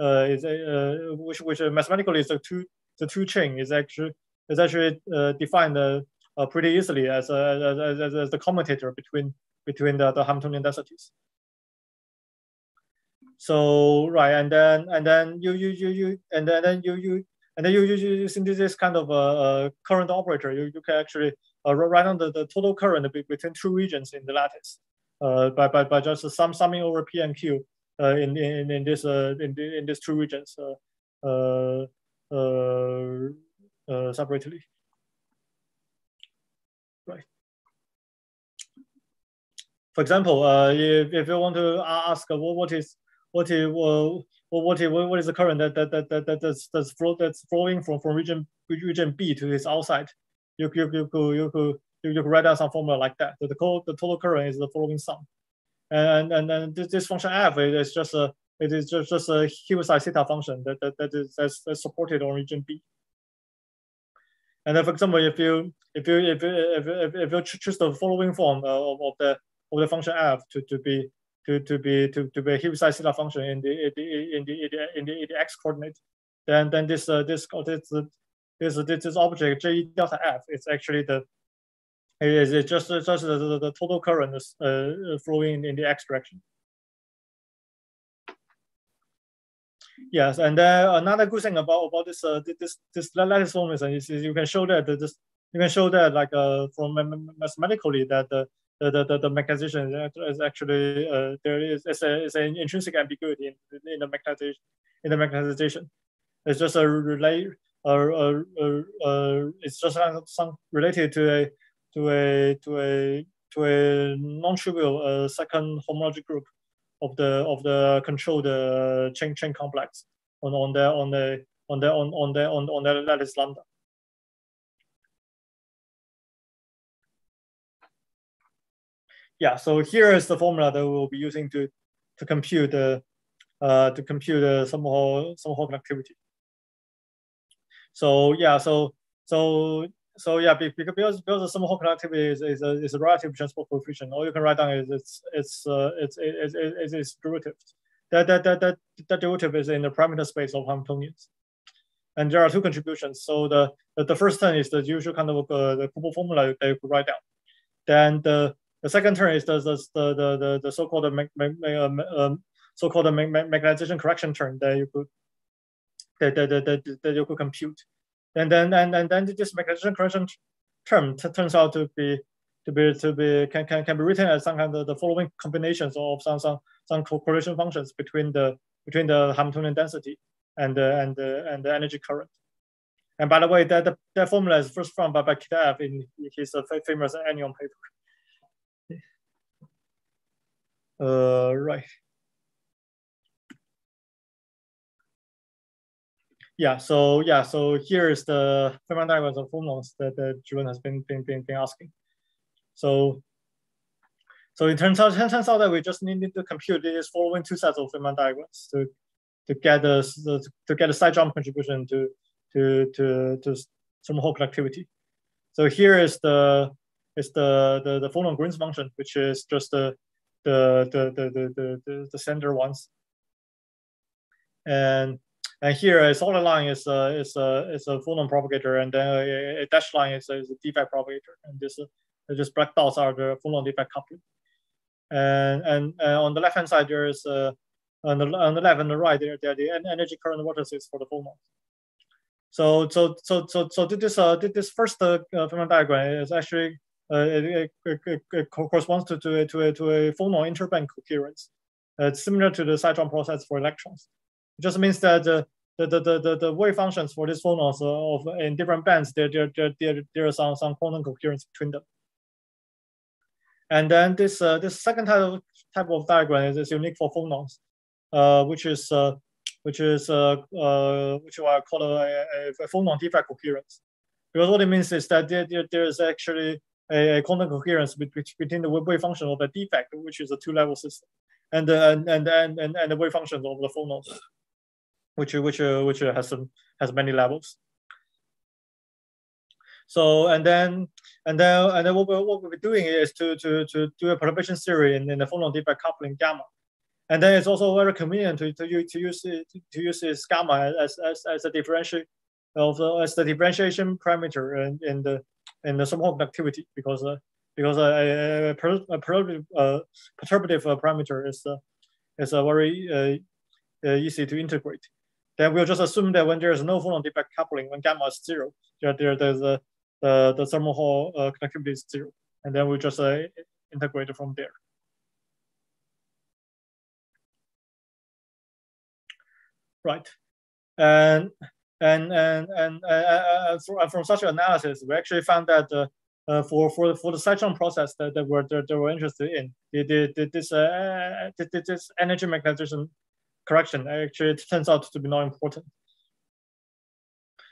uh, is a, uh, which which mathematically is a two the two chain is actually is actually uh, defined uh, uh, pretty easily uh, as, as, as, as the commutator between between the, the Hamiltonian densities. So right, and then and then you you you you and then, then you you and then you you using this kind of a, current operator, you, you can actually write down the, the total current between two regions in the lattice by, by, by just sum summing over P and Q in, in in this in in these two regions uh, uh, separately. Right. For example, uh, if, if you want to ask uh, what, what is what is uh, what is what is the current that that that, that, that that's that's, flow, that's flowing from from region region B to its outside, you you you could you could you, you could write down some formula like that. The, the, the total current is the following sum, and and then this, this function f is just a it is just, just a Heaviside theta function that, that, that is that's, that's supported on region B. And then, for example, if you if you if you, if, if, if you choose the following form of, of the of the function f to, to be to, to be to, to be a Heaviside function in the in the in the, in the, in the x coordinate, then then this uh, this this this this, this object j delta f is actually the is it just just the, the, the total current uh, flowing in the x direction. Yes, and then another good thing about about this uh, this this lattice form is, is you can show that this you can show that like uh from mathematically that the the the, the magnetization is actually uh, there is it's, a, it's an intrinsic ambiguity in, in the magnetization in the magnetization. It's just a relate or uh, uh, uh, it's just some related to a to a to a to a non-trivial uh, second homologic group of the of the controlled uh, chain chain complex on on the on the on the on on the on on the lattice lambda. Yeah, so here is the formula that we'll be using to to compute the uh, to compute the thermal Hall Sommerhall connectivity. So yeah, so so so yeah, because because the thermal Hall conductivity is, is a is a relative transport coefficient. All you can write down is it's it's uh, it's it's it's, it's derivative. That that that that that derivative is in the parameter space of Hamiltonians. And there are two contributions. So the the, the first term is the usual kind of uh, the Kubo formula that you could write down. Then the the second term is the the the the, the so-called me, me, um, so-called me, correction term that you could that, that, that, that, that you could compute. And then and, and then this magnetization correction term turns out to be to be to be can, can, can be written as some kind of the following combinations of some some some correlation functions between the between the Hamiltonian density and the and the and the energy current. And by the way, that that formula is first found by, by Kitaev in his uh, famous anyon paper. Uh, right. Yeah, so yeah, so here is the Feynman diagrams of phonons that, that Julian has been, been, been, been asking. So so it turns out, it turns out that we just need to compute these following two sets of Feynman diagrams to to get the, the to get a side jump contribution to to to to thermal Hall conductivity. So here is the is the the the phonon Green's function, which is just the the the the the the, the center ones. And and here a solid line is a, is a, is a phonon propagator, and then a, a dashed line is a, is a defect propagator. And this uh, just black dots are the phonon defect coupling. And, and, on the left hand side, there is uh, on the on the left and the right, there, there the energy current vertices for the phonons. So so so so so this uh this first uh, Feynman diagram is actually uh, it, it, it, it, corresponds to to a, to a, to a phonon interband coherence. Uh, it's similar to the Sidron process for electrons. It just means that the the, the, the, the wave functions for these phonons of in different bands, there, there, there, there, there is some, some quantum coherence between them. And then this uh, this second type of type of diagram is, is unique for phonons, uh, which is uh, which is uh, uh, which I call a, a, a phonon defect coherence. Because what it means is that there, there, there is actually a, a quantum coherence between, the wave function of the defect, which is a two-level system, and the and and and and, the wave functions of the phonons, which which which has some has many levels. So and then and then and then what we're, what we're doing is to to to do a perturbation theory in, in the phonon defect coupling gamma. And then it's also very convenient to, to, use to use to use this gamma as, as, as a differential of the, as the differentiation parameter in, in the in the thermal Hall conductivity because uh, because uh, a, a, perturbative, uh, perturbative uh, parameter is uh, is uh, very uh, uh, easy to integrate. Then we'll just assume that when there is no phonon defect coupling, when gamma is zero, there, there there's a the the thermal Hall uh, conductivity is zero, and then we just uh, integrate from there. right? And and and and uh, uh, uh from such analysis, we actually found that uh, uh, for for for the cyclone process that, that we're that, we're interested in, the, the, this uh, this energy magnetization correction actually it turns out to be not important.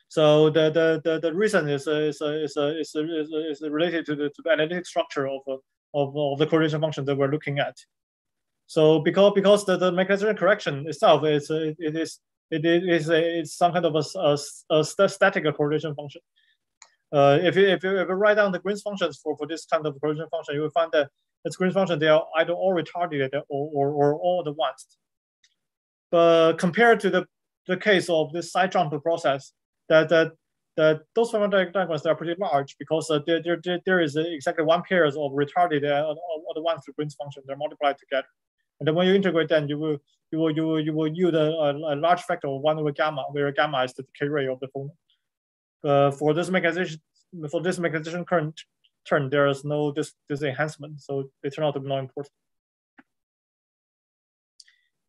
So the the the, the reason is uh, is uh, is uh, is, is, is related to the to the analytic structure of of, of the correlation function that we're looking at. So because because the, the magnetization correction itself is it is it is a, it's some kind of a, a, a static correlation function. Uh, if you if you if you write down the Green's functions for for this kind of correlation function, you will find that its Green's function they are either all retarded or or, or all the ones. But compared to the the case of this side jump process, that that that those fermionic diagrams are pretty large because uh, there, there, there is exactly one pair of retarded uh, of the ones through Green's function. They're multiplied together. And then when you integrate them, you will you will you will you will use a, a, large factor of one over gamma, where gamma is the decay rate of the phonon. Uh, for this magnetization for this magnetization current turn, there is no this this enhancement, so they turn out to be not important.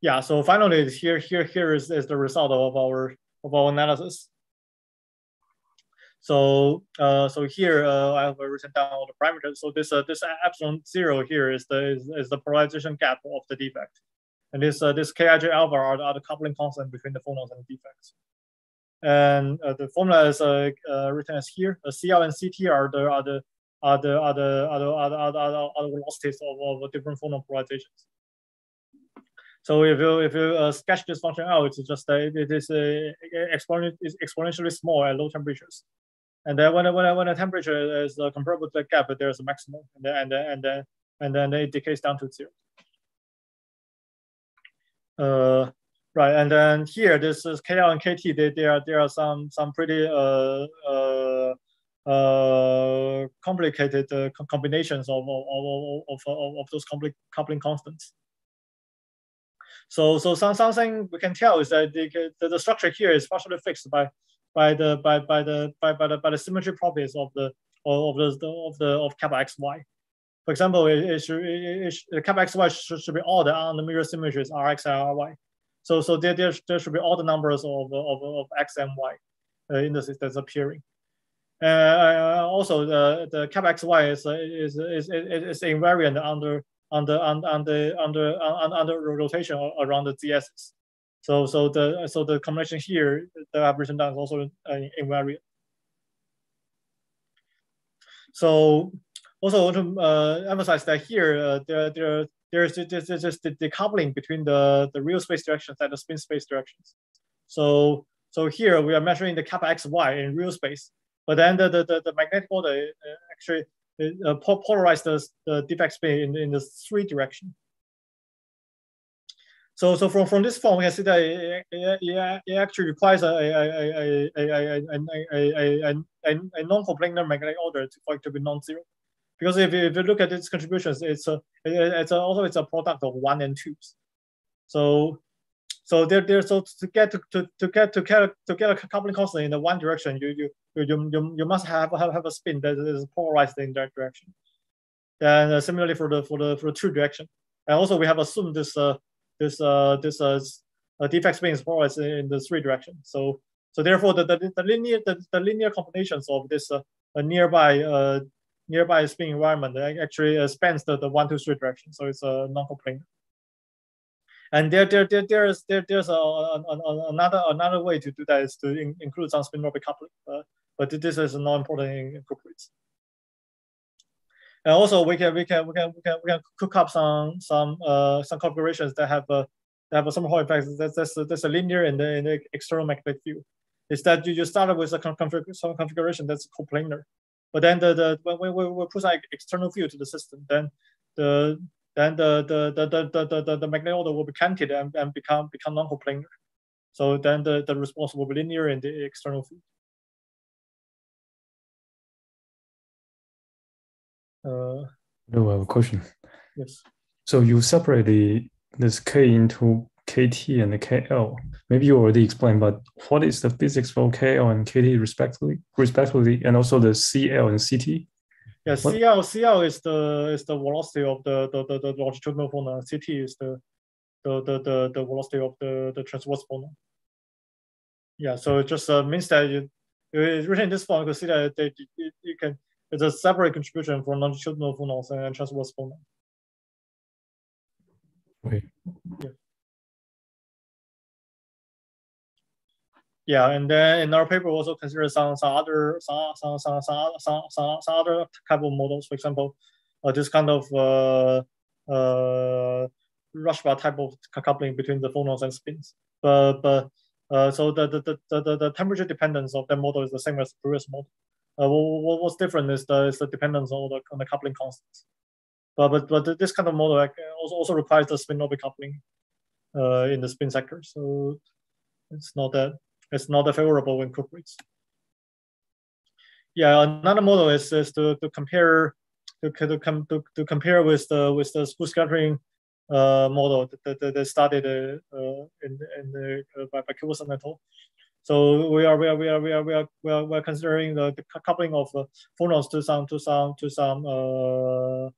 Yeah, so finally here here here is, is the result of our of our analysis. So uh, so here uh, I have written down all the parameters. So this uh, this epsilon zero here is the is, is the polarization gap of the defect, and this uh, this Kij alpha are, are the coupling constant between the phonons and the defects. And uh, the formula is uh, uh, written as here. The CL and CT are the are the are the are the are the, are the, are the, are the velocities of, of different phonon polarizations. So if you if you uh, sketch this function out, it's just uh, it is uh, exponentially small at low temperatures. And then when when when the temperature is uh, comparable to the gap, there's a maximum, and then and then and then and then it decays down to zero. Uh, right, and then here this is KL and KT. They, there are there are some some pretty uh uh uh complicated uh, combinations of of of of, of, of those coupling constants. So so some something we can tell is that the, the, the structure here is partially fixed by by the by by the by, by the by the symmetry properties of the of the of the of kappa xy. For example, it, it should it, it, kappa xy should, should be odd on the mirror symmetries rx and ry. So so there, there, there should be all the numbers of of, of x and y uh, indices that's appearing. Uh, also, the the kappa xy is is is is, is invariant under under under under under under rotation around the z's. So so the so the combination here that I've written down is also uh, invariant. So also want to uh, emphasize that here uh, there there there's just, just the decoupling between the the real space directions and the spin space directions. So so here we are measuring the kappa xy in real space, but then the the, the, the magnetic order uh, uh, polarized the, the defect spin in, in the three direction. So, so from, from this form, we can see that it, it, it actually requires a, a, a, a, a, a, a, a non-coplanar magnetic order to, for it to be non-zero. Because if you, if you look at its contributions, it's a, it's a, also it's a product of one and twos. So so there, there so to get to, to, to get to get to get a coupling constant in the one direction, you you you you, you must have, have have a spin that is polarized in that direction. And uh, similarly for the for the for the two direction. And also we have assumed this uh, this uh, this uh, defect spin is polarized in the three direction. So so therefore the, the, the linear the, the linear combinations of this uh, nearby uh, nearby spin environment actually uh, spans the, the one two three direction. So it's a non-coplanar. And there, there, there, there's there, there's a, a, a, another another way to do that is to in, include some spin-orbit coupling, uh, but this is not important in, in And also, we can we can we can we can we can cook up some some uh, some configurations that have a that have some Hall effects. That's that's a, that's a linear in the in external magnetic field. Is that you, you started with a config some configuration that's coplanar, but then the the when we, we put like external field to the system, then the then the the the the the, the, the magnetic order will be canted and, and become become non-coplanar. So then the, the response will be linear in the external field. Uh, no, I have a question. Yes. So you separate the this K into KT and the KL. Maybe you already explained, but what is the physics for KL and KT respectively, respectively, and also the CL and CT? Yeah, what? CL CL is the is the velocity of the the, the, the longitudinal phonon. CT is the the, the, the, the velocity of the, the transverse phonon. Yeah, so it just uh, means that you, you written in this form, you can see that they, you, you can it's a separate contribution for longitudinal phonons and transverse phonon. Okay. Yeah. Yeah, and then in our paper we also consider some some other some some some some some, some, some other type of models. For example, uh, this kind of uh, uh, Rashba type of coupling between the phonons and spins. But but uh, so the, the, the, the, the temperature dependence of that model is the same as the previous model. Uh, what, what's different is the, is the dependence on the, on the coupling constants. But, but, but this kind of model also, also requires the spin-orbit coupling uh, in the spin sector. So it's not that it's not that favorable when cuprates. Yeah, another model is, is to, to compare to, to, to, to compare with the with the skew scattering uh, model that, that, studied uh, in, in the, uh, by, by Kivelson et al. So we are we are we are we are we are we are, we are considering the, the coupling of uh, phonons to some to some to some uh,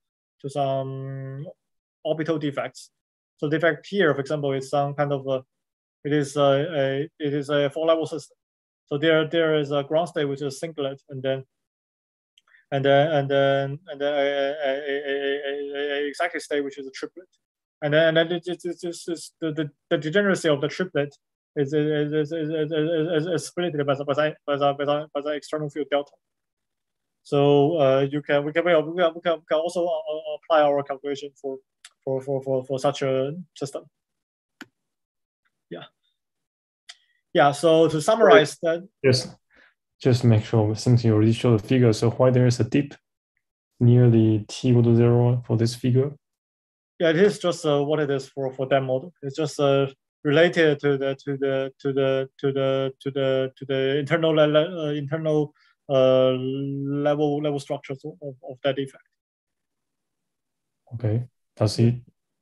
to some orbital defects. So defect here, for example, is some kind of a it is a, a it is a four level system. So there there is a ground state which is singlet, and then and then and then and then a, a, a, a, exact state which is a triplet, and then and then it, it, it, it's, it's the, the the degeneracy of the triplet is is is is, is, split by the by the by the by the external field delta. So uh, you can we can we can, we can, we can also apply our calculation for for for for, for such a system. Yeah. Yeah. So to summarize that. Yes. Just make sure since you already showed the figure, so why there is a dip near the t equal to zero for this figure? Yeah, it is just uh, what it is for for that model. It's just uh, related to the to the to the to the to the to the internal uh, internal uh, level level structures of, of that defect. Okay. Does it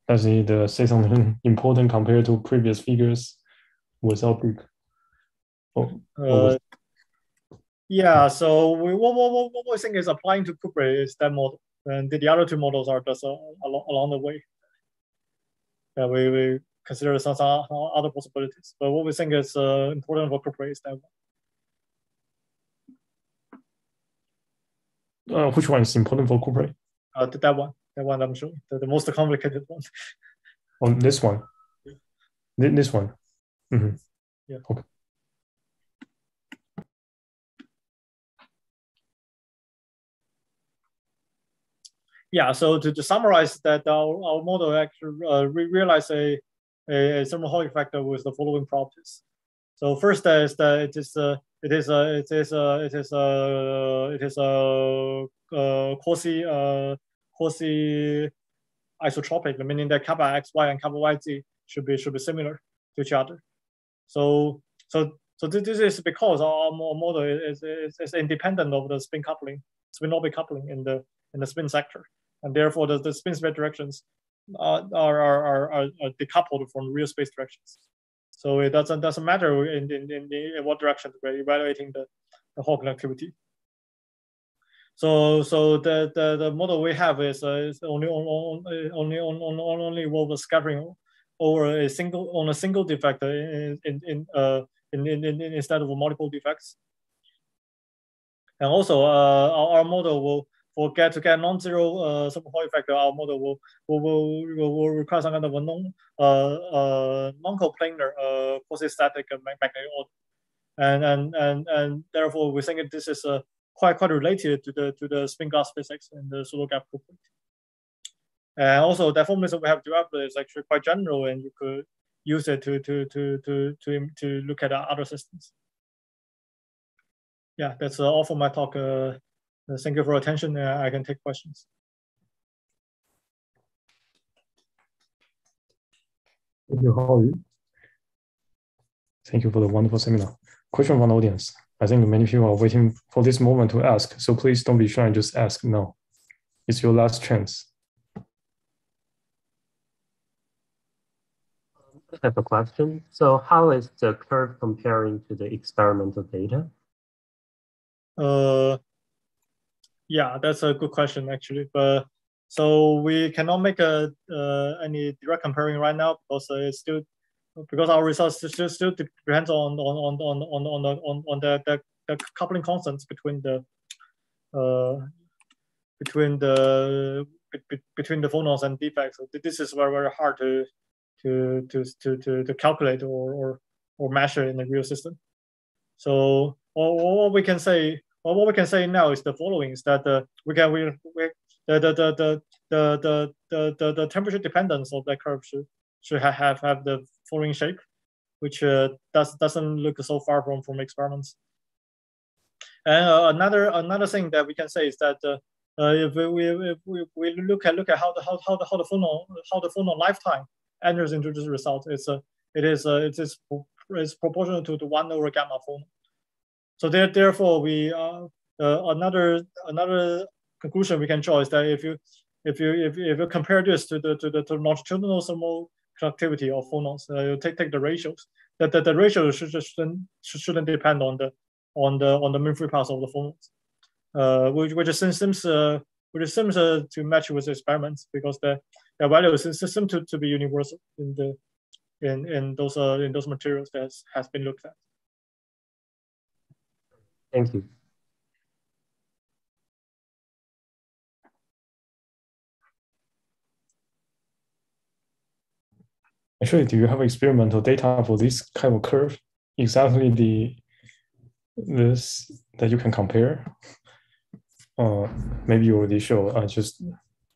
does it uh, say something important compared to previous figures without big? Oh, uh, yeah. So we what, what, what, what we think is applying to Cooper is that model, and the, the other two models are just uh, along, along the way. Yeah, we, we consider some, some other possibilities, but what we think is uh, important for Cooper is that one. Uh, which one is important for Cooper? Uh, that one that one I'm sure, the, the most complicated one. On this one, yeah. this one. Mm-hmm. Yeah. Okay. Yeah. So to, to summarize that, our, our model actually uh, re- realize a, a, a thermal Hall factor with the following properties. So first is that it is a it is a it is a it is a it is a, a quasi uh, quasi isotropic, meaning that kappa xy and kappa yz should be should be similar to each other. So so so this is because our model is, is, is independent of the spin coupling, spin orbit coupling in the in the spin sector, and therefore the, the spin space directions are, are, are, are, decoupled from real space directions. So it doesn't doesn't matter in, in, in, in what direction we're evaluating the, the Hall conductivity. So so the, the, the model we have is, uh, is only on, on only on, on, on only involve scattering over a single on a single defect in in in, uh, in, in, in instead of multiple defects. And also uh, our, our model will for get to get non-zero uh, Hall effect, our model will will, will, will, require some kind of a non uh, uh, non-coplanar uh, quasi-static magnetic order, and and and and therefore we think this is uh, quite quite related to the to the spin glass physics and the pseudo gap group. And also the formalism we have developed is actually quite general, and you could use it to to to to to to look at other systems. Yeah, that's uh, all for my talk. Uh, thank you for attention. I can take questions. Thank you, Hao Thank you for the wonderful seminar. Question from the audience. I think many people are waiting for this moment to ask. So please don't be shy and just ask now. It's your last chance. I have a question. So how is the curve comparing to the experimental data? Uh, yeah, that's a good question actually. But so we cannot make a uh, any direct comparing right now because it's still because our results still still depends on on on on on on the on, on the, the, the coupling constants between the uh between the between the phonons and defects. So this is very very hard to to to to to, to calculate or, or or measure in the real system. So all, we can say well, what we can say now is the following: is that uh, we can we, we the, the, the, the, the, the, the, the temperature dependence of that curve should should have have the following shape, which uh, does doesn't look so far from from experiments. And uh, another another thing that we can say is that uh, uh, if we if we, we look at look at how the how, how the how the phonon how the phonon lifetime enters into this result, it's a it is a, it is is proportional to the one over gamma phonon. So there, therefore, we uh, uh, another another conclusion we can draw is that if you if you if, if you compare this to the to the to longitudinal thermal conductivity of phonons, uh, you take take the ratios. That the, the ratio should shouldn't, shouldn't depend on the on the on the mean free path of the phonons, uh, which which seems uh, which seems uh, to match with the experiments because the the value seem to, to be universal in the in in those uh, in those materials that has been looked at. Thank you. Actually, do you have experimental data for this kind of curve? Exactly the this that you can compare? Uh, maybe you already show. I uh, just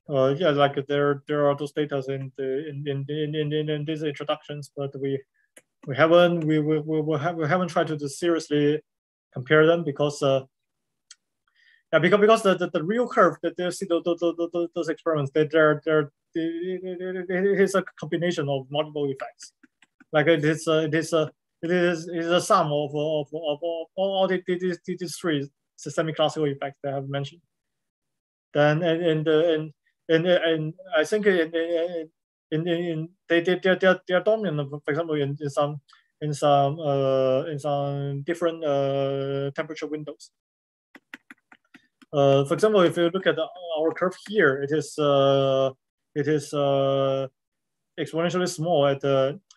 uh, yeah, like there there are those data in the in in, in, in, in these introductions, but we we haven't we we, we, we, have, we haven't tried to do seriously compare them because uh, yeah, because because the, the, the real curve that they see those, those, those experiments they they're, they're it is a combination of multiple effects. Like it is a, it is a it is it is a sum of of, of, of all the, these, these three systemic classical effects that I have mentioned. Then and and uh, and and, and I think in in, in, in they they they are they are dominant. For example, in, in some in some uh, in some different uh, temperature windows. Uh, for example, if you look at the, our curve here, it is it is exponentially small at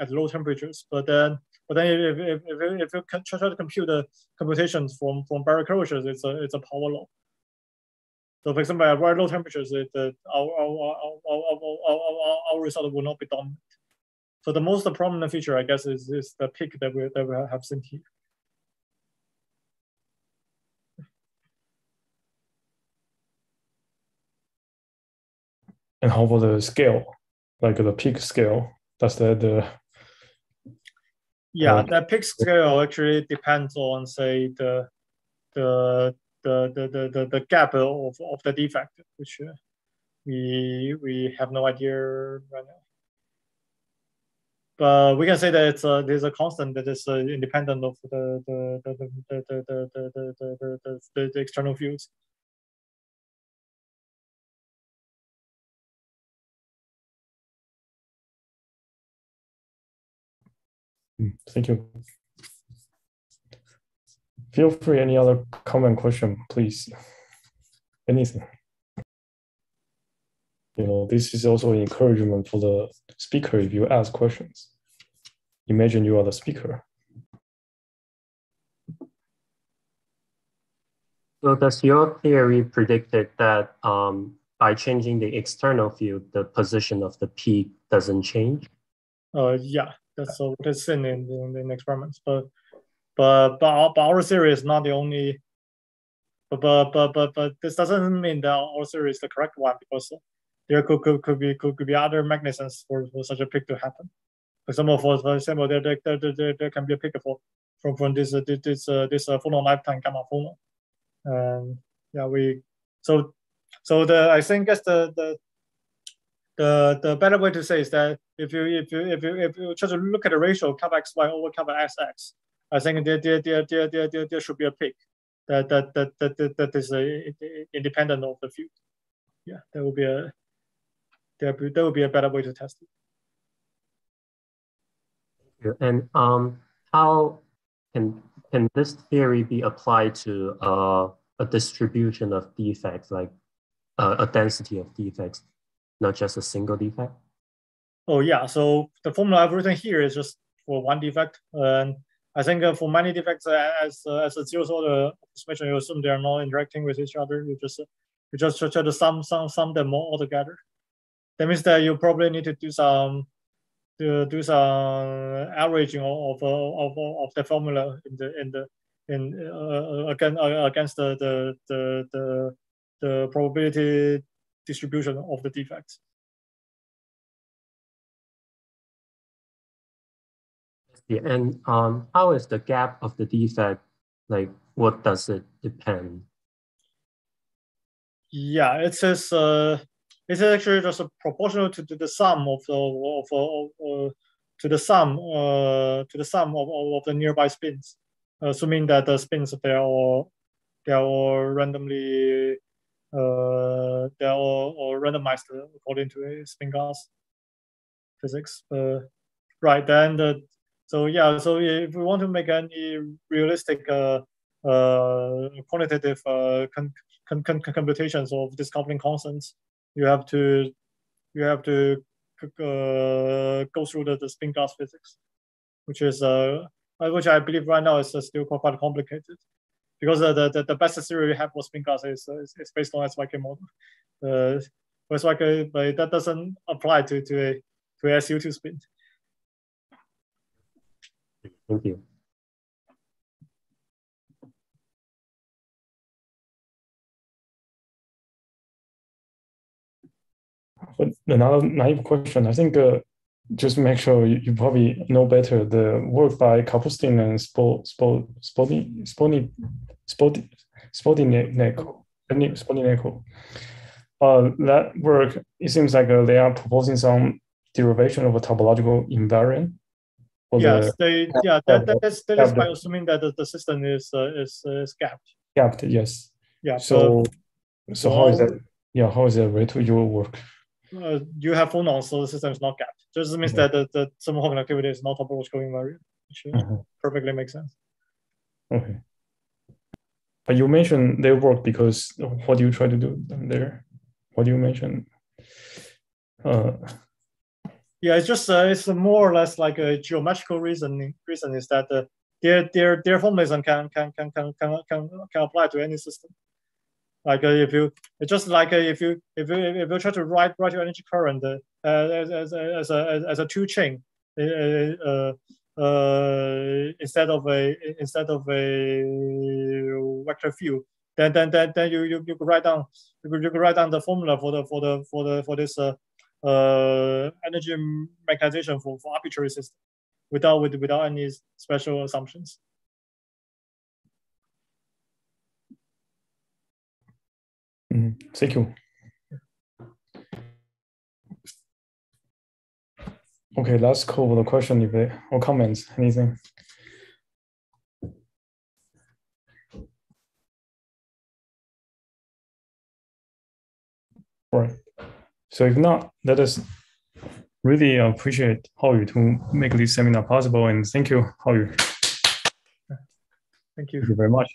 at low temperatures. But then but then if, if, if, if you try to compute the computations from from Berry curvatures, it's a it's a power law. So for example, at very low temperatures, it, uh, our, our, our, our, our, our result will not be dominant. So the most prominent feature, I guess, is, is the peak that we, that we have seen here. And how about the scale, like the peak scale? Does that the yeah, uh, that peak scale actually depends on say the the the the the, the, the gap of, of the defect, which uh, we we have no idea right now but we can say that it's a, there's a constant that is independent of the the the the the the, the, the, the, the, external fields. Thank you. Feel free any other comment question, please. Anything. You know, this is also an encouragement for the speaker if you ask questions. Imagine you are the speaker. So does your theory predicted that um, by changing the external field, the position of the peak doesn't change? Uh, yeah, that's what is seen in, in, in experiments. But but but our, but our theory is not the only. But but but but, but this doesn't mean that our theory is the correct one because there could could, could be could, could be other mechanisms for, for such a peak to happen. For example, for, for example, there, there, there, there, there can be a peak for, from from this uh, this uh, this uh, phonon lifetime gamma phonon. And yeah, we so so the I think that's the the the the better way to say is that if you if you if you if you to look at the ratio kappa xy over kappa I think there there there there there, there, there should be a peak that that that that that, that is a, independent of the field. Yeah, that would be a there that would be a better way to test it. And um, how can can this theory be applied to uh, a distribution of defects, like uh, a density of defects, not just a single defect? Oh yeah, so the formula I've written here is just for one defect, and I think uh, for many defects, uh, as uh, as a zeroth order approximation, you assume they are not interacting with each other. You just you just try to sum sum sum them all together. That means that you probably need to do some to do some averaging of of of the formula in the in the in uh, again uh, against the the the the, the probability distribution of the defects. Yeah, and um, how is the gap of the defect? Like, what does it depend? Yeah, it says uh, it's actually just proportional to, to the sum of the of, of, uh, to the sum uh, to the sum of, of the nearby spins, assuming that the spins they are all they are all randomly uh, they are all, all randomized according to a spin glass physics. Uh, right then the so yeah so if we want to make any realistic uh, uh, quantitative uh, con- con- con- computations of discoupling constants you have to you have to uh, go through the, the spin glass physics, which is uh, which I believe right now is uh, still quite complicated, because uh, the, the the best theory we have for spin glass is, is, is based on SYK model. Uh, SYK, but that doesn't apply to to a to a SU2 spin. Thank you. But another naive question, I think uh, just make sure you, you, probably know better the work by Kapustin and Spo, Spo, Sponi, Sponi, Spoti, Spodyneiko. Spodyneiko. Uh, that work, it seems like uh, they are proposing some derivation of a topological invariant. Yes, the, they, yeah, that, that is, that is by assuming that the, the system is, uh, is, uh, is gapped. Gapped, yes. Yeah. So, so how is that? Yeah, how is that related to your work? Uh, you have phonons, so the system is not gapped. Just means that the, the thermal conductivity is not topological invariant, which mm-hmm. perfectly makes sense. Okay. But you mentioned they work because what do you try to do there? What do you mention? Uh, yeah, it's just uh, it's more or less like a geometrical reason. Reason is that uh, their their their formalism can can can can can can, can apply to any system. Like uh, if you, it's just like uh, if you if you if you try to write write your energy current uh, as, as, as a as a two chain, instead of a instead of a vector field, then then then, then you, you you could write down you could, you could write down the formula for the for the for the for this uh energy magnetization for, for arbitrary system without with, without any special assumptions. Mm-hmm. Thank you. Okay, let's cover the question if they, or comments, anything. Right. So if not, let us really appreciate Haoyu to make this seminar possible and thank you, Haoyu. Thank you. Thank you very much.